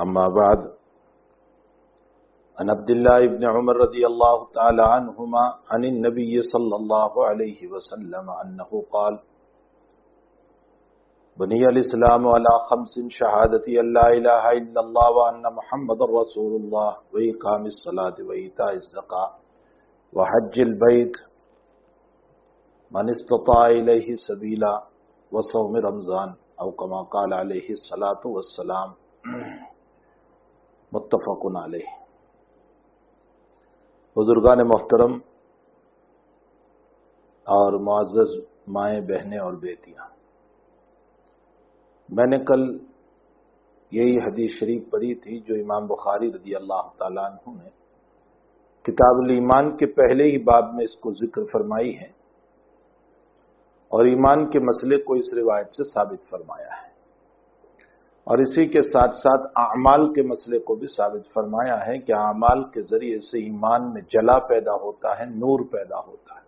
أما بعد، عن عبد الله بن عمر رضي الله تعالى عنهما عن النبي صلى الله عليه وسلم أنه قال بني الإسلام على خمس شهادة أن لا إله إلا الله وأن محمد رسول الله وإقام الصلاة وإيتاء الزكاة وحج البيت من استطاع إليه سبيلا وصوم رمضان أو كما قال عليه الصلاة والسلام متفق علیہ۔ بزرگان محترم اور معزز مائیں بہنیں اور بیٹیاں، میں نے کل یہی حدیث شریف پڑھی تھی جو امام بخاری رضی اللہ تعالیٰ عنہ نے کتاب الایمان کے پہلے ہی باب میں اس کو ذکر فرمائی ہے اور ایمان کے مسئلے کو اس روایت سے ثابت فرمایا ہے۔ اور اسی کے ساتھ ساتھ اعمال کے مسئلے کو بھی ثابت فرمایا ہے کہ اعمال کے ذریعے سے ایمان میں جلا پیدا ہوتا ہے، نور پیدا ہوتا ہے۔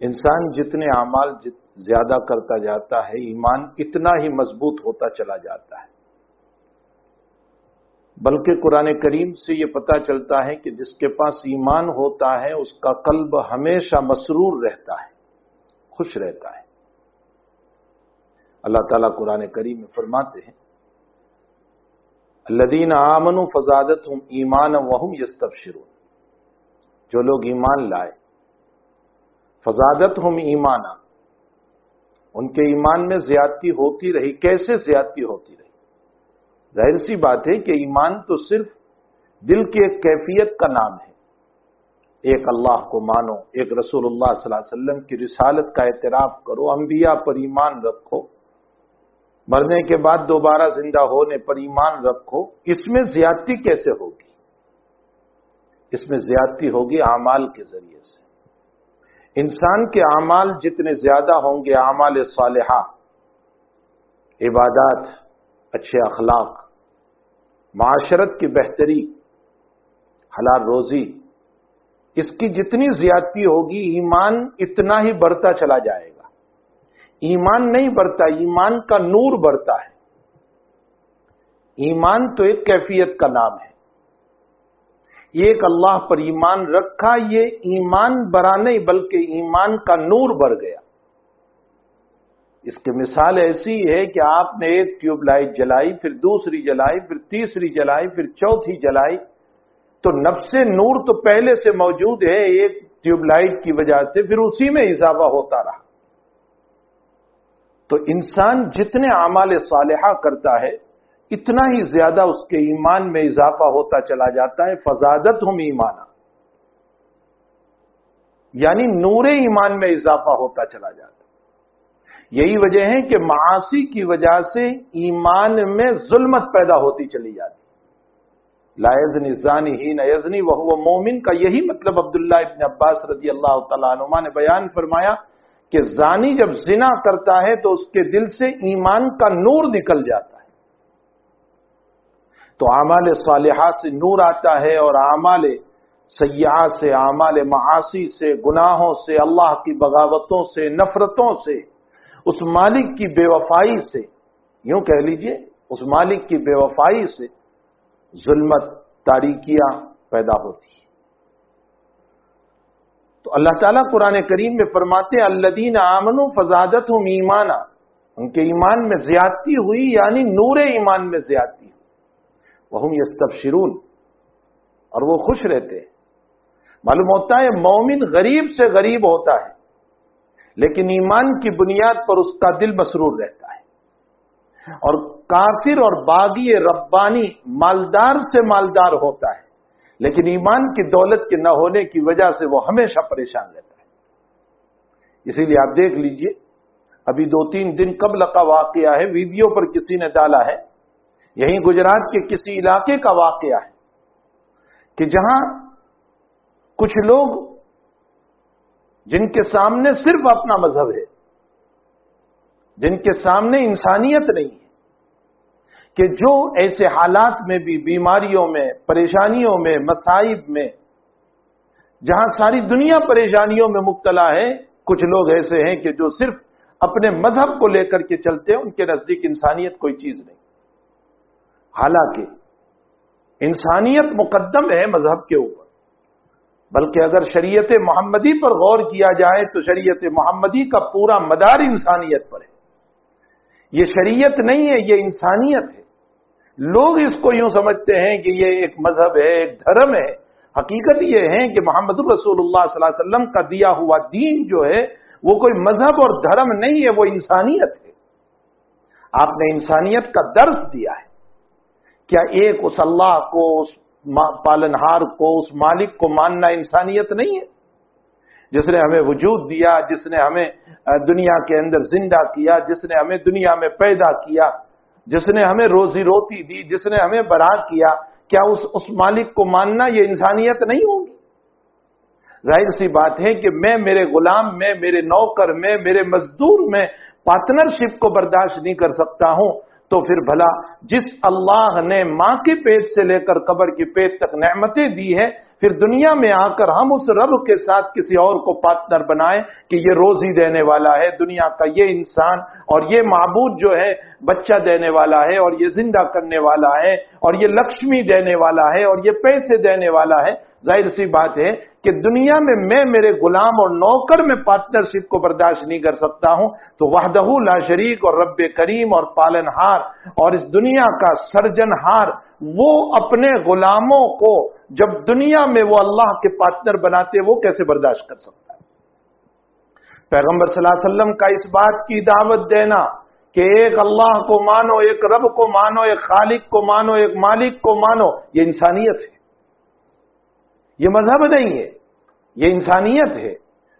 انسان جتنے اعمال جت، زیادہ کرتا جاتا ہے، ایمان اتنا ہی مضبوط ہوتا چلا جاتا ہے۔ بلکہ قرآن کریم سے یہ پتا چلتا ہے کہ جس کے پاس ایمان ہوتا ہے، اس کا قلب ہمیشہ مسرور رہتا ہے، خوش رہتا ہے۔ اللہ تعالیٰ قرآن کریم میں فرماتے ہیں الدین آمن فضادت ہوں ایمان وہم یستبشرون۔ جو لوگ ایمان لائے فضادت ہم ایمانا۔ ان کے ایمان میں زیادتی ہوتی رہی۔ کیسے زیادتی ہوتی رہی؟ ظاہر سی بات ہے کہ ایمان تو صرف دل کی ایک کیفیت کا نام ہے۔ ایک اللہ کو مانو، ایک رسول اللہ صلی اللہ علیہ وسلم کی رسالت کا اعتراف کرو، انبیاء پر ایمان رکھو۔ مرنے کے بعد دوبارہ زندہ ہونے پر ایمان رکھو، اس میں زیادتی کیسے ہوگی؟ اس میں زیادتی ہوگی اعمال کے ذریعے سے۔ انسان کے اعمال جتنے زیادہ ہوں گے، اعمال صالحہ، عبادات، اچھے اخلاق، معاشرت کی بہتری، حلال روزی، اس کی جتنی زیادتی ہوگی، ایمان اتنا ہی بڑھتا چلا جائے گا۔ ایمان نہیں بڑھتا، ایمان کا نور بڑھتا ہے۔ ایمان تو ایک کیفیت کا نام ہے۔ یہ ایک اللہ پر ایمان رکھا، یہ ایمان بڑا نہیں بلکہ ایمان کا نور بڑھ گیا۔ اس کی مثال ایسی ہے کہ آپ نے ایک ٹیوب لائٹ جلائی، پھر دوسری جلائی، پھر تیسری جلائی، پھر چوتھی جلائی۔ تو نفس نور تو پہلے سے موجود ہے، ایک ٹیوب لائٹ کی وجہ سے، پھر اسی میں اضافہ ہوتا رہا۔ تو انسان جتنے اعمال صالحہ کرتا ہے، اتنا ہی زیادہ اس کے ایمان میں اضافہ ہوتا چلا جاتا ہے فضادت ہم ایمانہ یعنی نور ایمان میں اضافہ ہوتا چلا جاتا ہے۔ یہی وجہ ہے کہ معاشی کی وجہ سے ایمان میں ظلمت پیدا ہوتی چلی جاتی۔ لائزنی زانی ہی نیزنی وہ مومن کا یہی مطلب عبداللہ ابن عباس رضی اللہ تعالیٰ عنہ نے بیان فرمایا کہ زانی جب زنا کرتا ہے تو اس کے دل سے ایمان کا نور نکل جاتا ہے۔ تو اعمال صالحہ سے نور آتا ہے اور اعمال سیاح سے، اعمال معاشی سے، گناہوں سے، اللہ کی بغاوتوں سے، نفرتوں سے، اس مالک کی بے وفائی سے۔ یوں کہہ لیجیے، اس مالک کی بے وفائی سے ظلمت، تاریکیاں پیدا ہوتی ہیں۔ تو اللہ تعالیٰ قرآن کریم میں فرماتے الدین آمن فضادت ہوں ایمانہ ان کے ایمان میں زیادتی ہوئی یعنی نور ایمان میں زیادتی ہوئی۔ وہ ہم اور وہ خوش رہتے ہیں۔ معلوم ہوتا ہے، مومن غریب سے غریب ہوتا ہے۔ لیکن ایمان کی بنیاد پر اس کا دل مسرور رہتا ہے۔ اور کافر اور باغی ربانی مالدار سے مالدار ہوتا ہے۔ لیکن ایمان کی دولت کے نہ ہونے کی وجہ سے وہ ہمیشہ پریشان رہتا ہے۔ اسی لیے آپ دیکھ لیجیے، ابھی دو تین دن قبل کا واقعہ ہے، ویڈیو پر کسی نے ڈالا ہے۔ یہی گجرات کے کسی علاقے کا واقعہ ہے کہ جہاں کچھ لوگ جن کے سامنے صرف اپنا مذہب ہے، جن کے سامنے انسانیت نہیں ہے کہ جو ایسے حالات میں بھی بیماریوں میں، پریشانیوں میں، مصائب میں، جہاں ساری دنیا پریشانیوں میں مبتلا ہے، کچھ لوگ ایسے ہیں کہ جو صرف اپنے مذہب کو لے کر کے چلتے ہیں، ان کے نزدیک انسانیت کوئی چیز نہیں۔ حالانکہ انسانیت مقدم ہے مذہب کے اوپر۔ بلکہ اگر شریعت محمدی پر غور کیا جائے، تو شریعت محمدی کا پورا مدار انسانیت پر ہے۔ یہ شریعت نہیں ہے، یہ انسانیت ہے۔ لوگ اس کو یوں سمجھتے ہیں کہ یہ ایک مذہب ہے، ایک دھرم ہے۔ حقیقت یہ ہے کہ محمد رسول اللہ صلی اللہ علیہ وسلم کا دیا ہوا دین جو ہے، وہ کوئی مذہب اور دھرم نہیں ہے، وہ انسانیت ہے۔ آپ نے انسانیت کا درس دیا ہے۔ کیا ایک اس اللہ کو، اس پالنہار کو، اس مالک کو ماننا انسانیت نہیں ہے؟ جس نے ہمیں وجود دیا، جس نے ہمیں دنیا کے اندر زندہ کیا، جس نے ہمیں دنیا میں پیدا کیا جس نے ہمیں روزی روٹی دی، جس نے ہمیں برا کیا کیا اس اس مالک کو ماننا یہ انسانیت نہیں ہوگی؟ ظاہر سی بات ہے کہ میں، میرے غلام میں، میرے نوکر میں، میرے مزدور میں پارٹنرشپ کو برداشت نہیں کر سکتا ہوں۔ تو پھر بھلا، جس اللہ نے ماں کے پیٹ سے لے کر قبر کی پیٹ تک نعمتیں دی ہے پھر دنیا میں آ کر ہم اس رب کے ساتھ کسی اور کو پارٹنر بنائیں کہ یہ روزی دینے والا ہے، دنیا کا یہ انسان اور یہ معبود جو ہے، بچہ دینے والا ہے اور یہ زندہ کرنے والا ہے اور یہ لکشمی دینے والا ہے اور یہ پیسے دینے والا ہے۔ ظاہر سی بات ہے کہ دنیا میں میں میرے غلام اور نوکر میں پارٹنرشپ کو برداشت نہیں کر سکتا ہوں، تو وحدہ لا شریک اور رب کریم اور پالن ہار اور اس دنیا کا سرجن ہار، وہ اپنے غلاموں کو جب دنیا میں وہ اللہ کے پارٹنر بناتے، وہ کیسے برداشت کر سکتا ہے؟ پیغمبر صلی اللہ علیہ وسلم کا اس بات کی دعوت دینا کہ ایک اللہ کو مانو، ایک رب کو مانو، ایک خالق کو مانو، ایک مالک کو مانو، یہ انسانیت ہے۔ یہ مذہب نہیں ہے، یہ انسانیت ہے،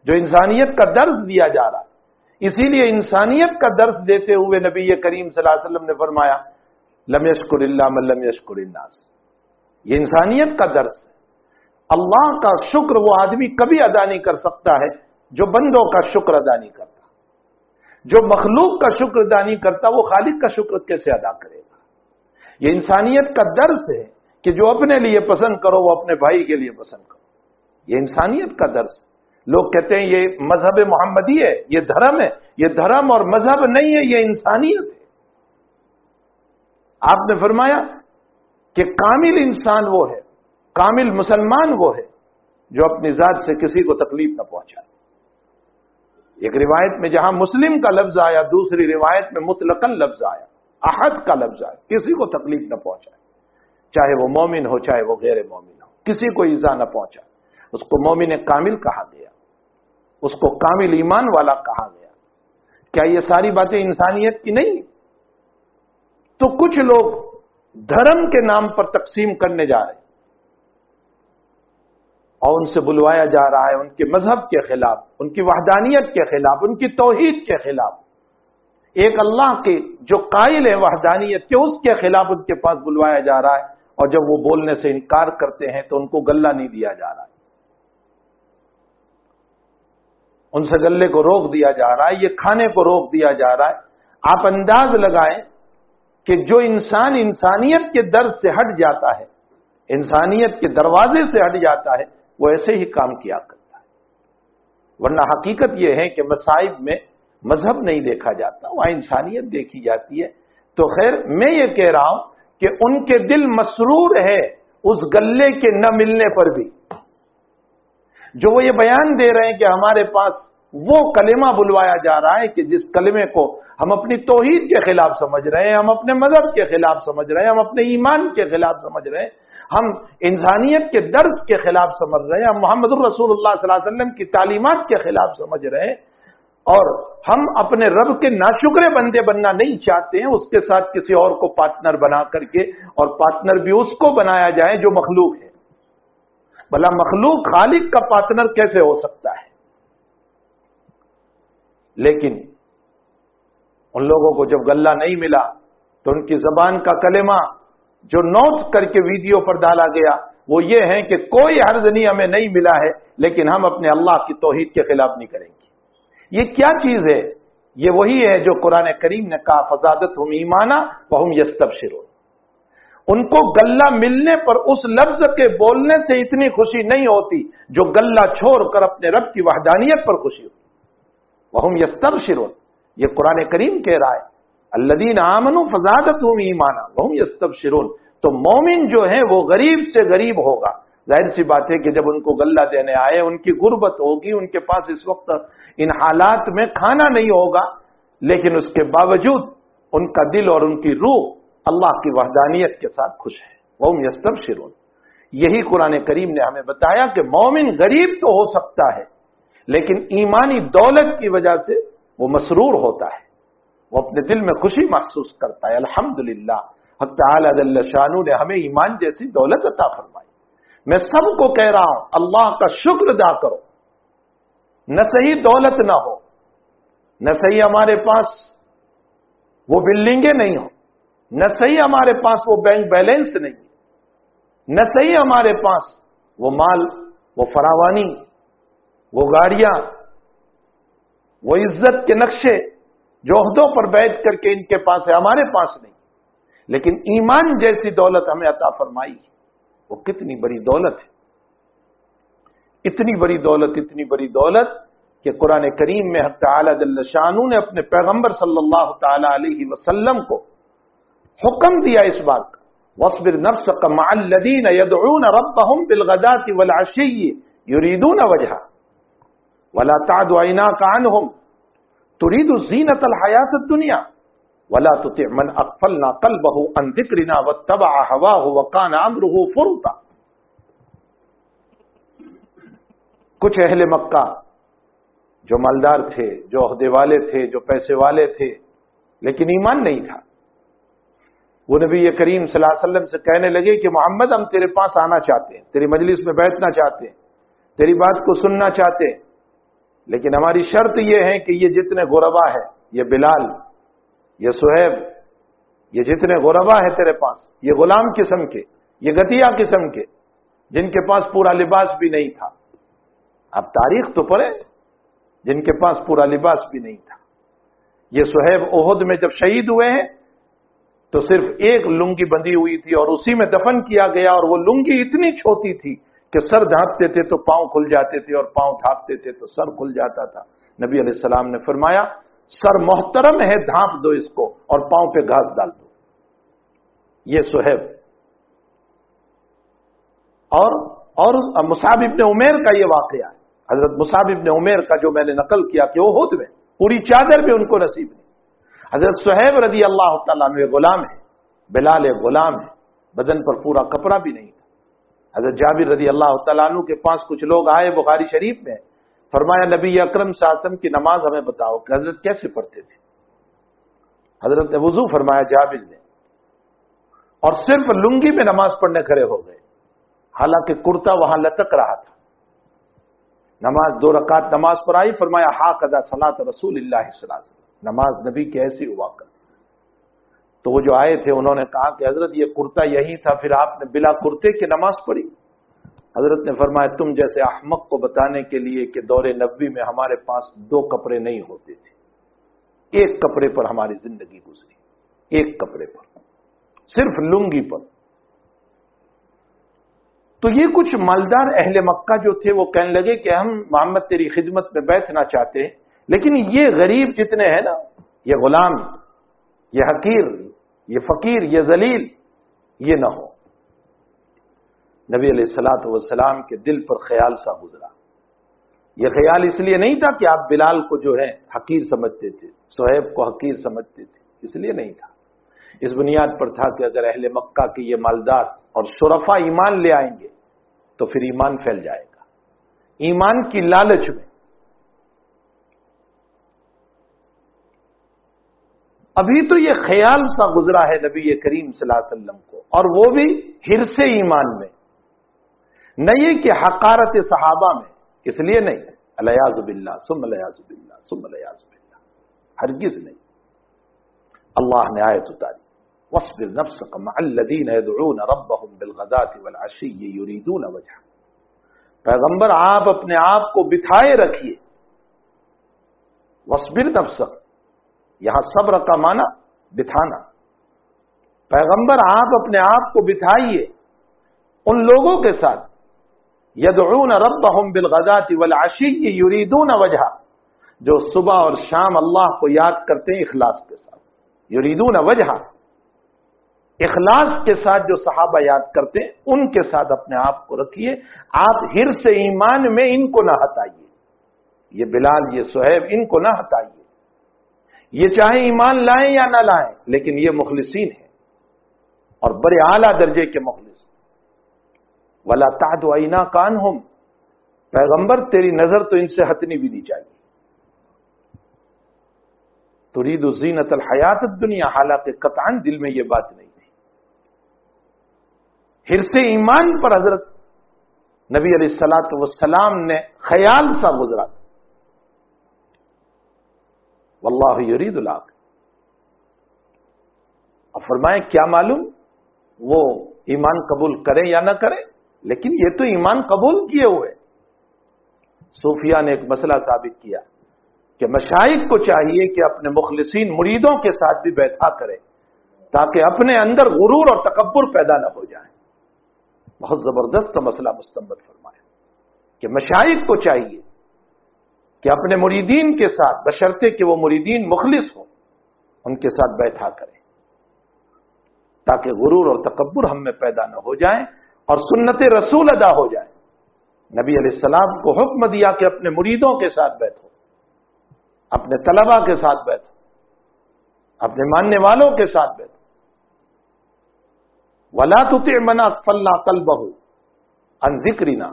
جو انسانیت کا درس دیا جا رہا ہے۔ اسی لیے انسانیت کا درس دیتے ہوئے نبی کریم صلی اللہ علیہ وسلم نے فرمایا، لم یشکر اللہ ملم یشکر الناس۔ یہ انسانیت کا درس ہے۔ اللہ کا شکر وہ آدمی کبھی ادا نہیں کر سکتا ہے جو بندوں کا شکر ادا نہیں کرتا۔ جو مخلوق کا شکر ادا نہیں کرتا، وہ خالق کا شکر کیسے ادا کرے گا؟ یہ انسانیت کا درس ہے۔ کہ جو اپنے لیے پسند کرو، وہ اپنے بھائی کے لیے پسند کرو۔ یہ انسانیت کا درس لوگ کہتے ہیں یہ مذہب محمدی ہے، یہ دھرم ہے۔ یہ دھرم اور مذہب نہیں ہے، یہ انسانیت ہے۔ آپ نے فرمایا کہ کامل انسان وہ ہے، کامل مسلمان وہ ہے جو اپنی ذات سے کسی کو تکلیف نہ پہنچائے۔ ایک روایت میں جہاں مسلم کا لفظ آیا، دوسری روایت میں مطلقن لفظ آیا، احد کا لفظ آیا، کسی کو تکلیف نہ پہنچائے۔ چاہے وہ مومن ہو، چاہے وہ غیر مومن ہو۔ کسی کو ایزا نہ پہنچا۔ اس کو مومن کامل کہا گیا۔ اس کو کامل ایمان والا کہا گیا۔ کیا یہ ساری باتیں انسانیت کی نہیں؟ تو کچھ لوگ دھرم کے نام پر تقسیم کرنے جا رہے ہیں۔ اور ان سے بلوایا جا رہا ہے ان کے مذہب کے خلاف، ان کی وحدانیت کے خلاف، ان کی توحید کے خلاف۔ ایک اللہ کے جو قائل ہے وحدانیت کے، اس کے خلاف ان کے پاس بلوایا جا رہا ہے۔ اور جب وہ بولنے سے انکار کرتے ہیں تو ان کو گلہ نہیں دیا جا رہا ہے۔ ان سے گلے کو روک دیا جا رہا ہے، یہ کھانے کو روک دیا جا رہا ہے۔ آپ انداز لگائیں کہ جو انسان انسانیت کے درد سے ہٹ جاتا ہے، انسانیت کے دروازے سے ہٹ جاتا ہے، وہ ایسے ہی کام کیا کرتا ہے۔ ورنہ حقیقت یہ ہے کہ مصائب میں مذہب نہیں دیکھا جاتا، وہاں انسانیت دیکھی جاتی ہے۔ تو خیر، میں یہ کہہ رہا ہوں کہ ان کے دل مسرور ہے اس گلے کے نہ ملنے پر بھی۔ جو وہ یہ بیان دے رہے ہیں کہ ہمارے پاس وہ کلمہ بلوایا جا رہا ہے کہ جس کلمے کو ہم اپنی توحید کے خلاف سمجھ رہے ہیں، ہم اپنے مذہب کے خلاف سمجھ رہے ہیں، ہم اپنے ایمان کے خلاف سمجھ رہے ہیں، ہم انسانیت کے درد کے خلاف سمجھ رہے ہیں، ہم محمد الرسول اللہ صلی اللہ علیہ وسلم کی تعلیمات کے خلاف سمجھ رہے ہیں۔ اور ہم اپنے رب کے ناشکرے بندے بننا نہیں چاہتے ہیں، اس کے ساتھ کسی اور کو پارٹنر بنا کر کے اور پارٹنر بھی اس کو بنایا جائے جو مخلوق ہے۔ بلا مخلوق خالق کا پارٹنر کیسے ہو سکتا ہے؟ لیکن ان لوگوں کو جب گلہ نہیں ملا تو ان کی زبان کا کلمہ جو نوٹ کر کے ویڈیو پر ڈالا گیا، وہ یہ ہے کہ کوئی حرضنی ہمیں نہیں ملا ہے، لیکن ہم اپنے اللہ کی توحید کے خلاف نہیں کریں گے۔ یہ کیا چیز ہے؟ یہ وہی ہے جو قرآن کریم نے کہا فضادت ہم ایمانا وہ ہم یستب ان کو گلہ ملنے پر اس لفظ کے بولنے سے اتنی خوشی نہیں ہوتی جو گلہ چھوڑ کر اپنے رب کی وحدانیت پر خوشی ہوتی۔ وہ ہم یستب یہ قرآن کریم کہہ رہا ہے الدین آمن فضادت ہوں ایمانا وہ یستب تو مومن جو ہے وہ غریب سے غریب ہوگا۔ ظاہر سی بات ہے کہ جب ان کو غلہ دینے آئے، ان کی غربت ہوگی، ان کے پاس اس وقت ان حالات میں کھانا نہیں ہوگا، لیکن اس کے باوجود ان کا دل اور ان کی روح اللہ کی وحدانیت کے ساتھ خوش ہے۔ وہ یستب شرون یہی قرآن کریم نے ہمیں بتایا کہ مومن غریب تو ہو سکتا ہے، لیکن ایمانی دولت کی وجہ سے وہ مسرور ہوتا ہے۔ وہ اپنے دل میں خوشی محسوس کرتا ہے۔ الحمد للہ حق شانو نے ہمیں ایمان جیسی دولت عطا فرمائی۔ میں سب کو کہہ رہا ہوں، اللہ کا شکر ادا کرو۔ نہ صحیح دولت نہ ہو۔ نہ صحیح ہمارے پاس وہ بلڈنگیں نہیں ہوں۔ نہ صحیح ہمارے پاس وہ بینک بیلنس نہیں نہ صحیح ہمارے پاس وہ مال، وہ فراوانی، وہ گاڑیاں، وہ عزت کے نقشے جو عہدوں پر بیٹھ کر کے ان کے پاس ہے، ہمارے پاس نہیں۔ لیکن ایمان جیسی دولت ہمیں عطا فرمائی ہے۔ وہ کتنی بڑی دولت ہے۔ اتنی بڑی دولت، اتنی بڑی دولت کہ قرآن کریم میں تعالی دل شانو نے اپنے پیغمبر صلی اللہ تعالی علیہ وسلم کو حکم دیا اس بات کا۔ وصبر نفس کا الذین یدعون ربهم بالغداة والعشی یریدون وجہ ولا تعد عیناک عنهم تريد زینت الحیات الدنیا۔ ولا تطع من اغفلنا قلبه عن ذکرنا واتبع هواه وكان امره فرطا. کچھ اہل مکہ جو مالدار تھے، جو عہدے والے تھے، جو پیسے والے تھے، لیکن ایمان نہیں تھا. وہ نبی کریم صلی اللہ علیہ وسلم سے کہنے لگے کہ محمد، ہم تیرے پاس آنا چاہتے ہیں، تیری مجلس میں بیٹھنا چاہتے ہیں، تیری بات کو سننا چاہتے ہیں، لیکن ہماری شرط یہ ہے کہ یہ جتنے غربا ہے یہ بلال یہ سہیب، یہ جتنے غربا ہے تیرے پاس، یہ غلام قسم کے، یہ گتیا قسم کے، جن کے پاس پورا لباس بھی نہیں تھا۔ اب تاریخ تو پڑے جن کے پاس پورا لباس بھی نہیں تھا۔ یہ سہیب عہد میں جب شہید ہوئے ہیں، تو صرف ایک لنگی بندی ہوئی تھی اور اسی میں دفن کیا گیا اور وہ لنگی اتنی چھوٹی تھی کہ سر ڈھانپتے تھے تو پاؤں کھل جاتے تھے اور پاؤں ڈھانپتے تھے تو سر کھل جاتا تھا۔ نبی علیہ السلام نے فرمایا سر محترم ہے دھانپ دو اس کو اور پاؤں پہ گھاس ڈال دو۔ یہ سہیب۔ اور اور مصعب ابن عمیر کا یہ واقعہ ہے۔ حضرت مصعب ابن عمیر کا جو میں نے نقل کیا کہ وہ ہوت میں پوری چادر بھی ان کو نصیب نہیں حضرت سہیب رضی اللہ تعالیٰ عنہ غلام ہے، بلال غلام ہے، بدن پر پورا کپڑا بھی نہیں تھا۔ حضرت جابر رضی اللہ تعالیٰ عنہ کے پاس کچھ لوگ آئے، بخاری شریف میں فرمایا نبی اکرم ساسم کی نماز ہمیں بتاؤ کہ حضرت کیسے پڑھتے تھے؟ حضرت نے وضو فرمایا جابر نے۔ اور صرف لنگی میں نماز پڑھنے کھڑے ہو گئے۔ حالانکہ کرتا وہاں لٹک رہا تھا۔ نماز دو رکعت نماز پر آئی، فرمایا ہا قدا سنات رسول اللہ صلاح نماز نبی کی ایسی ہوا کر تو وہ جو آئے تھے، انہوں نے کہا کہ حضرت یہ کرتا یہی تھا، پھر آپ نے بلا کرتے کی نماز پڑھی۔ حضرت نے فرمایا، تم جیسے احمق کو بتانے کے لیے کہ دور نبی میں ہمارے پاس دو کپڑے نہیں ہوتے تھے۔ ایک کپڑے پر ہماری زندگی گزری، ایک کپڑے پر، صرف لنگی پر۔ تو یہ کچھ مالدار اہل مکہ جو تھے، وہ کہنے لگے کہ ہم محمد تیری خدمت میں بیٹھنا چاہتے ہیں، لیکن یہ غریب جتنے ہیں نا، یہ غلام، یہ حقیر، یہ فقیر، یہ ذلیل، یہ نہ ہو۔ نبی علیہ السلاۃ والسلام کے دل پر خیال سا گزرا۔ یہ خیال اس لیے نہیں تھا کہ آپ بلال کو جو ہے حقیر سمجھتے تھے، سہیب کو حقیر سمجھتے تھے، اس لیے نہیں تھا۔ اس بنیاد پر تھا کہ اگر اہل مکہ کی یہ مالدار اور شرفا ایمان لے آئیں گے تو پھر ایمان پھیل جائے گا۔ ایمان کی لالچ میں۔ ابھی تو یہ خیال سا گزرا ہے نبی کریم صلی اللہ علیہ وسلم کو، اور وہ بھی ہرس ایمان میں۔ نہیں کہ حقارت صحابہ میں، اس لیے نہیں۔ الیاز باللہ سم الیاز باللہ سم الیاز باللہ۔ ہرگز نہیں۔ اللہ نے آیت اتاری۔ وصبر نفسك مع الذين يدعون ربهم بالغداة والعشي يريدون وجهه۔ پیغمبر، آپ اپنے آپ کو بٹھائے رکھیے۔ وصبر نفسك۔ یہاں صبر کا معنی بٹھانا۔ پیغمبر، آپ اپنے آپ کو بٹھائیے۔ ان لوگوں کے ساتھ۔ یدعون ربهم بالغداة والعشي يريدون وجهه جو صبح اور شام اللہ کو یاد کرتے ہیں اخلاص کے ساتھ۔ یریدون وجہ اخلاص کے ساتھ جو صحابہ یاد کرتے ہیں، ان کے ساتھ اپنے آپ کو رکھیے۔ آپ ہر سے ایمان میں ان کو نہ ہٹائیے۔ یہ بلال، یہ سہیب، ان کو نہ ہٹائیے۔ یہ چاہے ایمان لائیں یا نہ لائیں، لیکن یہ مخلصین ہیں۔ اور بڑے اعلی درجے کے مخلص۔ ولا تعد عینا کان ہم پیغمبر تیری نظر تو ان سے ہٹنی بھی نہیں چاہیے۔ ترید زینت الحیات دنیا حالات قطعا دل میں یہ بات نہیں تھی۔ ہرس ایمان پر حضرت نبی علیہ السلاط وسلام نے خیال سا گزرا۔ واللہ یرید اللہ اور فرمائیں، کیا معلوم وہ ایمان قبول کرے یا نہ کرے لیکن یہ تو ایمان قبول کیے ہوئے۔ صوفیہ نے ایک مسئلہ ثابت کیا کہ مشائق کو چاہیے کہ اپنے مخلصین مریدوں کے ساتھ بھی بیٹھا کرے تاکہ اپنے اندر غرور اور تکبر پیدا نہ ہو جائے۔ بہت زبردست مسئلہ مستمت فرمایا کہ مشائق کو چاہیے کہ اپنے مریدین کے ساتھ، بشرطے کہ وہ مریدین مخلص ہوں، ان کے ساتھ بیٹھا کرے تاکہ غرور اور تکبر ہم میں پیدا نہ ہو جائے۔ اور سنت رسول ادا ہو جائے۔ نبی علیہ السلام کو حکم دیا کہ اپنے مریدوں کے ساتھ بیٹھو، اپنے طلبا کے ساتھ بیٹھو، اپنے ماننے والوں کے ساتھ بیٹھو۔ ولا تطع منا فلّہ کل بہو ان ذکرینا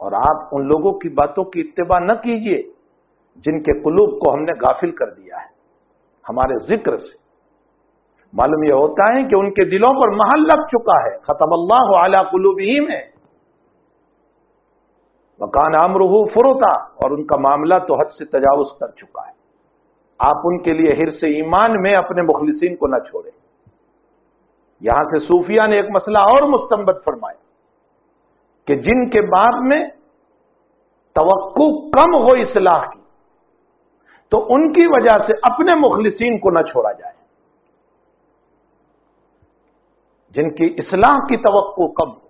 اور آپ ان لوگوں کی باتوں کی اتباع نہ کیجیے جن کے قلوب کو ہم نے غافل کر دیا ہے، ہمارے ذکر سے۔ معلوم یہ ہوتا ہے کہ ان کے دلوں پر محل لگ چکا ہے، ختم اللہ اعلی قلوب ہی میں مکان امرح فروتا اور ان کا معاملہ تو حد سے تجاوز کر چکا ہے۔ آپ ان کے لیے ہر سے ایمان میں اپنے مخلصین کو نہ چھوڑیں۔ یہاں سے صوفیہ نے ایک مسئلہ اور مستمت فرمایا کہ جن کے بعد میں توقع کم ہو اصلاح کی، تو ان کی وجہ سے اپنے مخلصین کو نہ چھوڑا جائے۔ جن کی اصلاح کی توقع کم ہو۔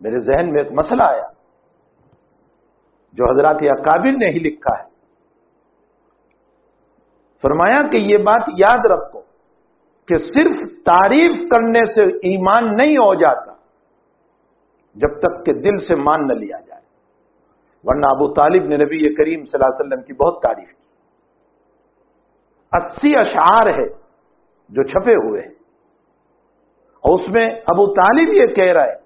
میرے ذہن میں ایک مسئلہ آیا جو حضرات یا قابل نے ہی لکھا ہے۔ فرمایا کہ یہ بات یاد رکھو کہ صرف تعریف کرنے سے ایمان نہیں ہو جاتا جب تک کہ دل سے مان نہ لیا جائے۔ ورنہ ابو طالب نے نبی کریم صلی اللہ علیہ وسلم کی بہت تعریف کی۔ اسی اشعار ہے جو چھپے ہوئے ہیں۔ اور اس میں ابو طالب یہ کہہ رہا ہے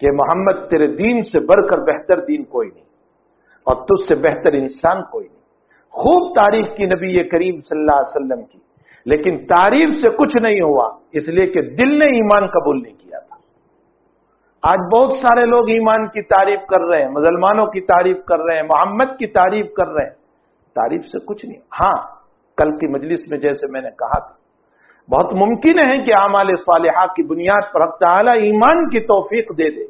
کہ محمد تیرے دین سے بڑھ کر بہتر دین کوئی نہیں اور تجھ سے بہتر انسان کوئی نہیں۔ خوب تعریف کی نبی کریم صلی اللہ علیہ وسلم کی، لیکن تعریف سے کچھ نہیں ہوا، اس لیے کہ دل نے ایمان قبول نہیں کیا تھا۔ آج بہت سارے لوگ ایمان کی تعریف کر رہے ہیں، مسلمانوں کی تعریف کر رہے ہیں، محمد کی تعریف کر رہے ہیں۔ تعریف سے کچھ نہیں ہاں کل کی مجلس میں جیسے میں نے کہا تھا۔ بہت ممکن ہے کہ اعمال صالحہ کی بنیاد پر حق تعالی ایمان کی توفیق دے دے۔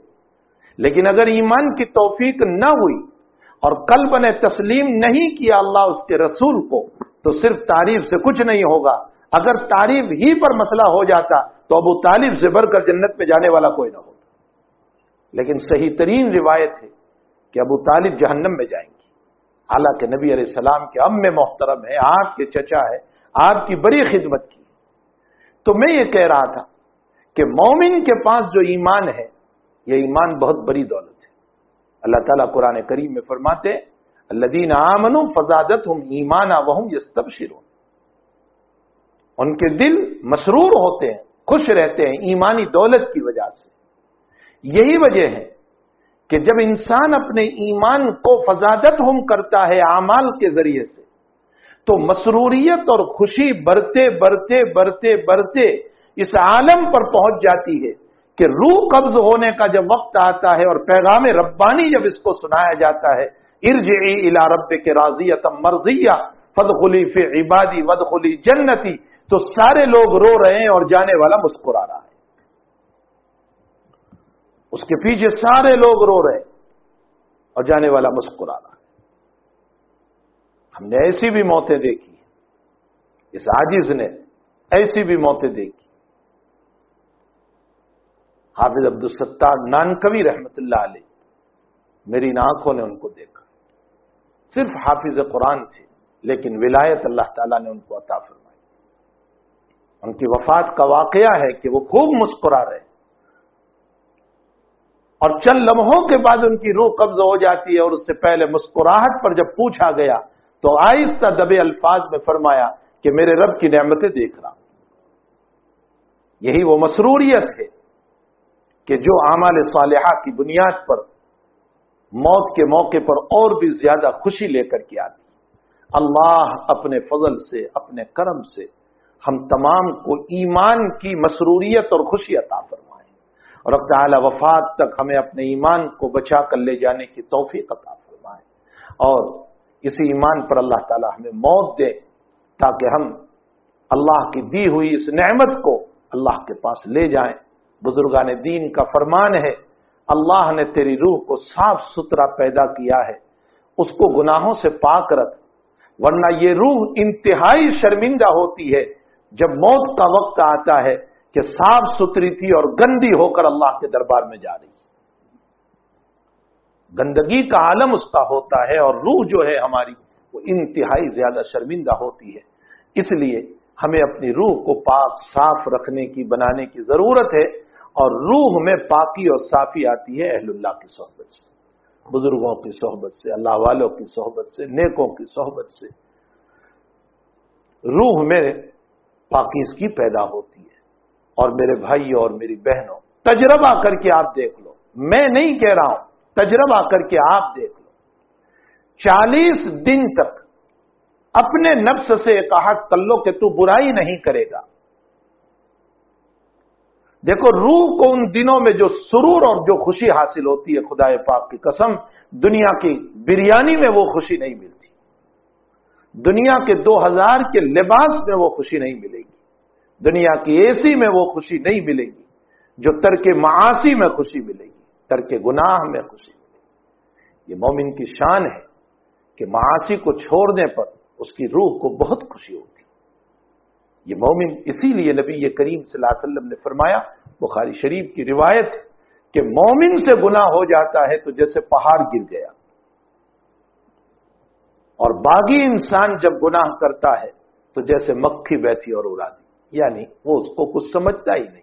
لیکن اگر ایمان کی توفیق نہ ہوئی اور قلب نے تسلیم نہیں کیا اللہ اس کے رسول کو، تو صرف تعریف سے کچھ نہیں ہوگا۔ اگر تعریف ہی پر مسئلہ ہو جاتا تو ابو طالب سے بڑھ کر جنت میں جانے والا کوئی نہ ہوتا۔ لیکن صحیح ترین روایت ہے کہ ابو طالب جہنم میں جائیں گے۔ حالانکہ نبی علیہ السلام کے ام میں محترم ہے آپ کے چچا ہے آپ کی بڑی خدمت کی۔ تو میں یہ کہہ رہا تھا کہ مومن کے پاس جو ایمان ہے، یہ ایمان بہت بڑی دولت ہے۔ اللہ تعالیٰ قرآن کریم میں فرماتے اللہ دین آمن فضادت ہوں ایمانا وہ یہ ان کے دل مسرور ہوتے ہیں، خوش رہتے ہیں ایمانی دولت کی وجہ سے۔ یہی وجہ ہے کہ جب انسان اپنے ایمان کو فضادت ہم کرتا ہے، اعمال کے ذریعے سے تو مسروریت اور خوشی بڑھتے بڑھتے بڑھتے بڑھتے اس عالم پر پہنچ جاتی ہے کہ روح قبض ہونے کا جب وقت آتا ہے اور پیغام ربانی جب اس کو سنایا جاتا ہے ارج الا رب کے راضی مرضیہ فد خلی فی عبادی ود خلی جنتی، تو سارے لوگ رو رہے ہیں اور جانے والا مسکرا رہا ہے۔ اس کے پیچھے سارے لوگ رو رہے ہیں اور جانے والا مسکرا رہا ہے۔ ہم نے ایسی بھی موتیں دیکھی اس عاجز نے ایسی بھی موتیں دیکھی حافظ عبد الستار نانکوی رحمت اللہ علیہ میری آنکھوں نے ان کو دیکھا۔ صرف حافظ قرآن تھے، لیکن ولایت اللہ تعالیٰ نے ان کو عطا فرمائی۔ ان کی وفات کا واقعہ ہے کہ وہ خوب مسکرا رہے اور چند لمحوں کے بعد ان کی روح قبض ہو جاتی ہے اور اس سے پہلے مسکراہٹ پر جب پوچھا گیا تو آہستہ دبے الفاظ میں فرمایا کہ میرے رب کی نعمتیں دیکھ رہا یہی وہ مسروریت ہے کہ جو اعمال صالحہ کی بنیاد پر موت کے موقع پر اور بھی زیادہ خوشی لے کر کے آتی اللہ اپنے فضل سے، اپنے کرم سے ہم تمام کو ایمان کی مسروریت اور خوشی عطا فرمائیں اور اب تعالی وفات تک ہمیں اپنے ایمان کو بچا کر لے جانے کی توفیق عطا فرمائیں اور اسی ایمان پر اللہ تعالی ہمیں موت دے تاکہ ہم اللہ کی دی ہوئی اس نعمت کو اللہ کے پاس لے جائیں۔ بزرگان دین کا فرمان ہے، اللہ نے تیری روح کو صاف ستھرا پیدا کیا ہے، اس کو گناہوں سے پاک رکھ۔ ورنہ یہ روح انتہائی شرمندہ ہوتی ہے، جب موت کا وقت آتا ہے کہ صاف ستھری تھی اور گندی ہو کر اللہ کے دربار میں جا رہی گندگی کا عالم اس کا ہوتا ہے اور روح جو ہے ہماری وہ انتہائی زیادہ شرمندہ ہوتی ہے۔ اس لیے ہمیں اپنی روح کو پاک، صاف رکھنے کی، بنانے کی ضرورت ہے اور روح میں پاکی اور صافی آتی ہے اہل اللہ کی صحبت سے۔ بزرگوں کی صحبت سے، اللہ والوں کی صحبت سے، نیکوں کی صحبت سے۔ روح میں پاکی اس کی پیدا ہوتی ہے۔ اور میرے بھائی اور میری بہنوں، تجربہ کر کے آپ دیکھ لو۔ میں نہیں کہہ رہا ہوں تجربہ کر کے آپ دیکھ لو۔ چالیس دن تک اپنے نفس سے کہا کر لو کہ تو برائی نہیں کرے گا۔ دیکھو، روح کو ان دنوں میں جو سرور اور جو خوشی حاصل ہوتی ہے خدا پاک کی قسم، دنیا کی بریانی میں وہ خوشی نہیں ملتی۔ دنیا کے دو ہزار کے لباس میں وہ خوشی نہیں ملے گی۔ دنیا کی اے سی میں وہ خوشی نہیں ملے گی، جو ترک معاشی میں خوشی ملے گی۔ ترک گناہ میں خوشی ملے۔ یہ مومن کی شان ہے کہ معاشی کو چھوڑنے پر اس کی روح کو بہت خوشی ہوتی۔ یہ مومن اسی لیے نبی کریم صلی اللہ علیہ وسلم نے فرمایا، بخاری شریف کی روایت کہ مومن سے گناہ ہو جاتا ہے تو جیسے پہاڑ گر گیا۔ اور باغی انسان جب گناہ کرتا ہے تو جیسے مکھی بیٹھی اور اڑا دی۔ یعنی وہ اس کو کچھ سمجھتا ہی نہیں۔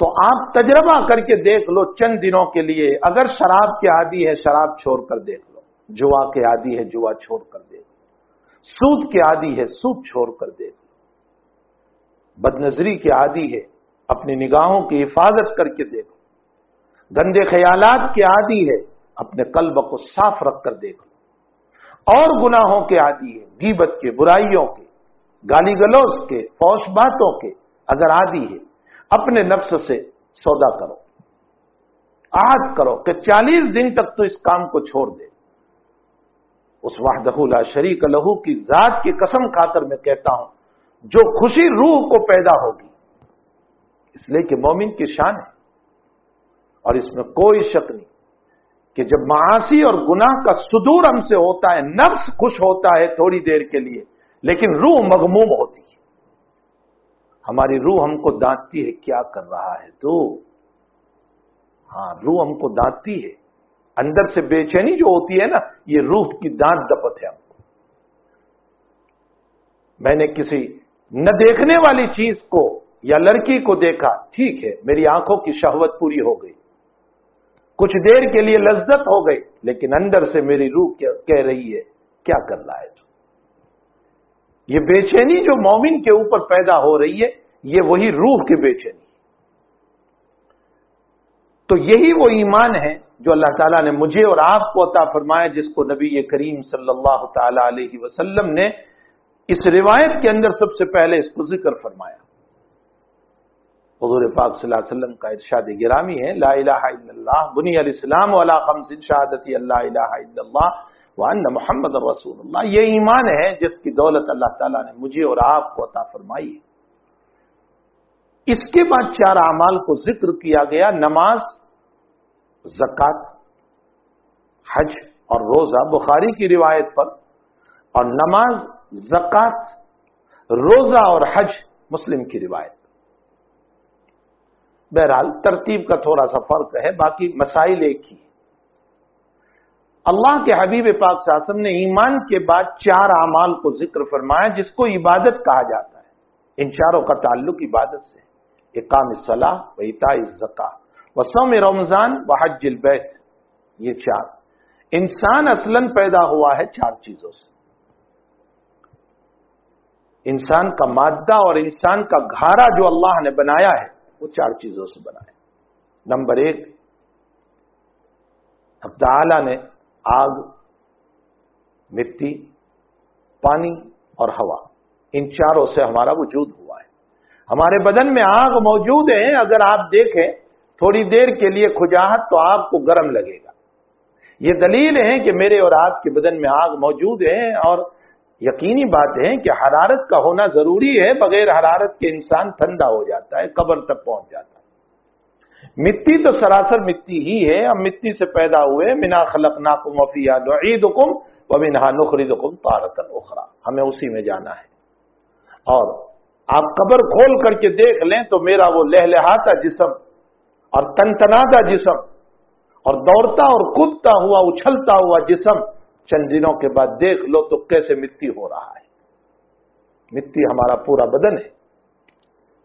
تو آپ تجربہ کر کے دیکھ لو چند دنوں کے لیے۔ اگر شراب کے عادی ہے، شراب چھوڑ کر دیکھ لو۔ جوا کے عادی ہے، جوا چھوڑ کر دیکھ لو۔ سود کے عادی ہے، سود چھوڑ کر دیکھ لو۔ بد نظری کے عادی ہے، اپنی نگاہوں کی حفاظت کر کے دیکھو گندے خیالات کے عادی ہے، اپنے قلب کو صاف رکھ کر دیکھو اور گناہوں کے عادی ہے گیبت کے، برائیوں کے، گالی گلوز کے، فوش باتوں کے اگر عادی ہے۔ اپنے نفس سے سودا کرو۔ آج کرو کہ چالیس دن تک تو اس کام کو چھوڑ دے۔ اس وحدہ لا شریک لہو کی ذات کی قسم کھا کر میں کہتا ہوں، جو خوشی روح کو پیدا ہوگی۔ اس لیے کہ مومن کی شان ہے۔ اور اس میں کوئی شک نہیں کہ جب معاشی اور گناہ کا صدور ہم سے ہوتا ہے، نفس خوش ہوتا ہے تھوڑی دیر کے لیے، لیکن روح مغموم ہوتی ہے۔ ہماری روح ہم کو دانتتی ہے کیا کر رہا ہے تو؟ ہاں روح ہم کو دانتتی ہے۔ اندر سے بے چینی جو ہوتی ہے نا، یہ روح کی دانت دپت ہے ہم کو۔ میں نے کسی نہ دیکھنے والی چیز کو یا لڑکی کو دیکھا، ٹھیک ہے، میری آنکھوں کی شہوت پوری ہو گئی۔ کچھ دیر کے لیے لذت ہو گئی، لیکن اندر سے میری روح کہہ رہی ہے، کیا کر رہا ہے تو؟ یہ بے چینی جو مومن کے اوپر پیدا ہو رہی ہے، یہ وہی روح کی بے چینی۔ تو یہی وہ ایمان ہے جو اللہ تعالیٰ نے مجھے اور آپ کو عطا فرمایا، جس کو نبی کریم صلی اللہ تعالی علیہ وسلم نے اس روایت کے اندر سب سے پہلے اس کو ذکر فرمایا۔ حضور پاک صلی اللہ علیہ وسلم کا ارشاد گرامی ہے، لا الہ الا اللہ، بنی علیہ السلام والا خمس شہادتی، اللہ الہ الا اللہ وان محمد رسول اللہ یہ ایمان ہے جس کی دولت اللہ تعالیٰ نے مجھے اور آپ کو عطا فرمائی ہے۔ اس کے بعد چار اعمال کو ذکر کیا گیا، نماز، زکات، حج اور روزہ۔ بخاری کی روایت پر، اور نماز، زکات، روزہ اور حج مسلم کی روایت۔ بہرحال ترتیب کا تھوڑا سا فرق ہے، باقی مسائل ایک ہی اللہ کے حبیب پاک ساسم نے ایمان کے بعد چار اعمال کو ذکر فرمایا، جس کو عبادت کہا جاتا ہے۔ ان چاروں کا تعلق عبادت سے۔ اقام صلاح و اتا زکا و سوم رمضان و حج البیت۔ یہ چار۔ انسان اصلا پیدا ہوا ہے چار چیزوں سے۔ انسان کا مادہ اور انسان کا گھارا جو اللہ نے بنایا ہے، وہ چار چیزوں سے بنایا نمبر ایک اب تعالی نے آگ، مٹی، پانی اور ہوا۔ ان چاروں سے ہمارا وجود ہوا ہے۔ ہمارے بدن میں آگ موجود ہے۔ اگر آپ دیکھیں، تھوڑی دیر کے لیے کھجاہٹ تو آپ کو گرم لگے گا۔ یہ دلیل ہے کہ میرے اور آپ کے بدن میں آگ موجود ہے اور یقینی بات ہے کہ حرارت کا ہونا ضروری ہے، بغیر حرارت کے انسان ٹھنڈا ہو جاتا ہے، قبر تک پہنچ جاتا ہے۔ مٹی تو سراسر مٹی ہی ہے، ہم مٹی سے پیدا ہوئے، منا خلق ناکم وفیہ عید حکم و منہا نخرید حکم تارتن اخرا ہمیں اسی میں جانا ہے۔ اور آپ قبر کھول کر کے دیکھ لیں تو میرا وہ لہلہاتا جسم اور تنتناتا جسم اور دوڑتا اور کودتا ہوا، اچھلتا ہوا جسم چند دنوں کے بعد دیکھ لو تو کیسے مٹی ہو رہا ہے۔ مٹی ہمارا پورا بدن ہے۔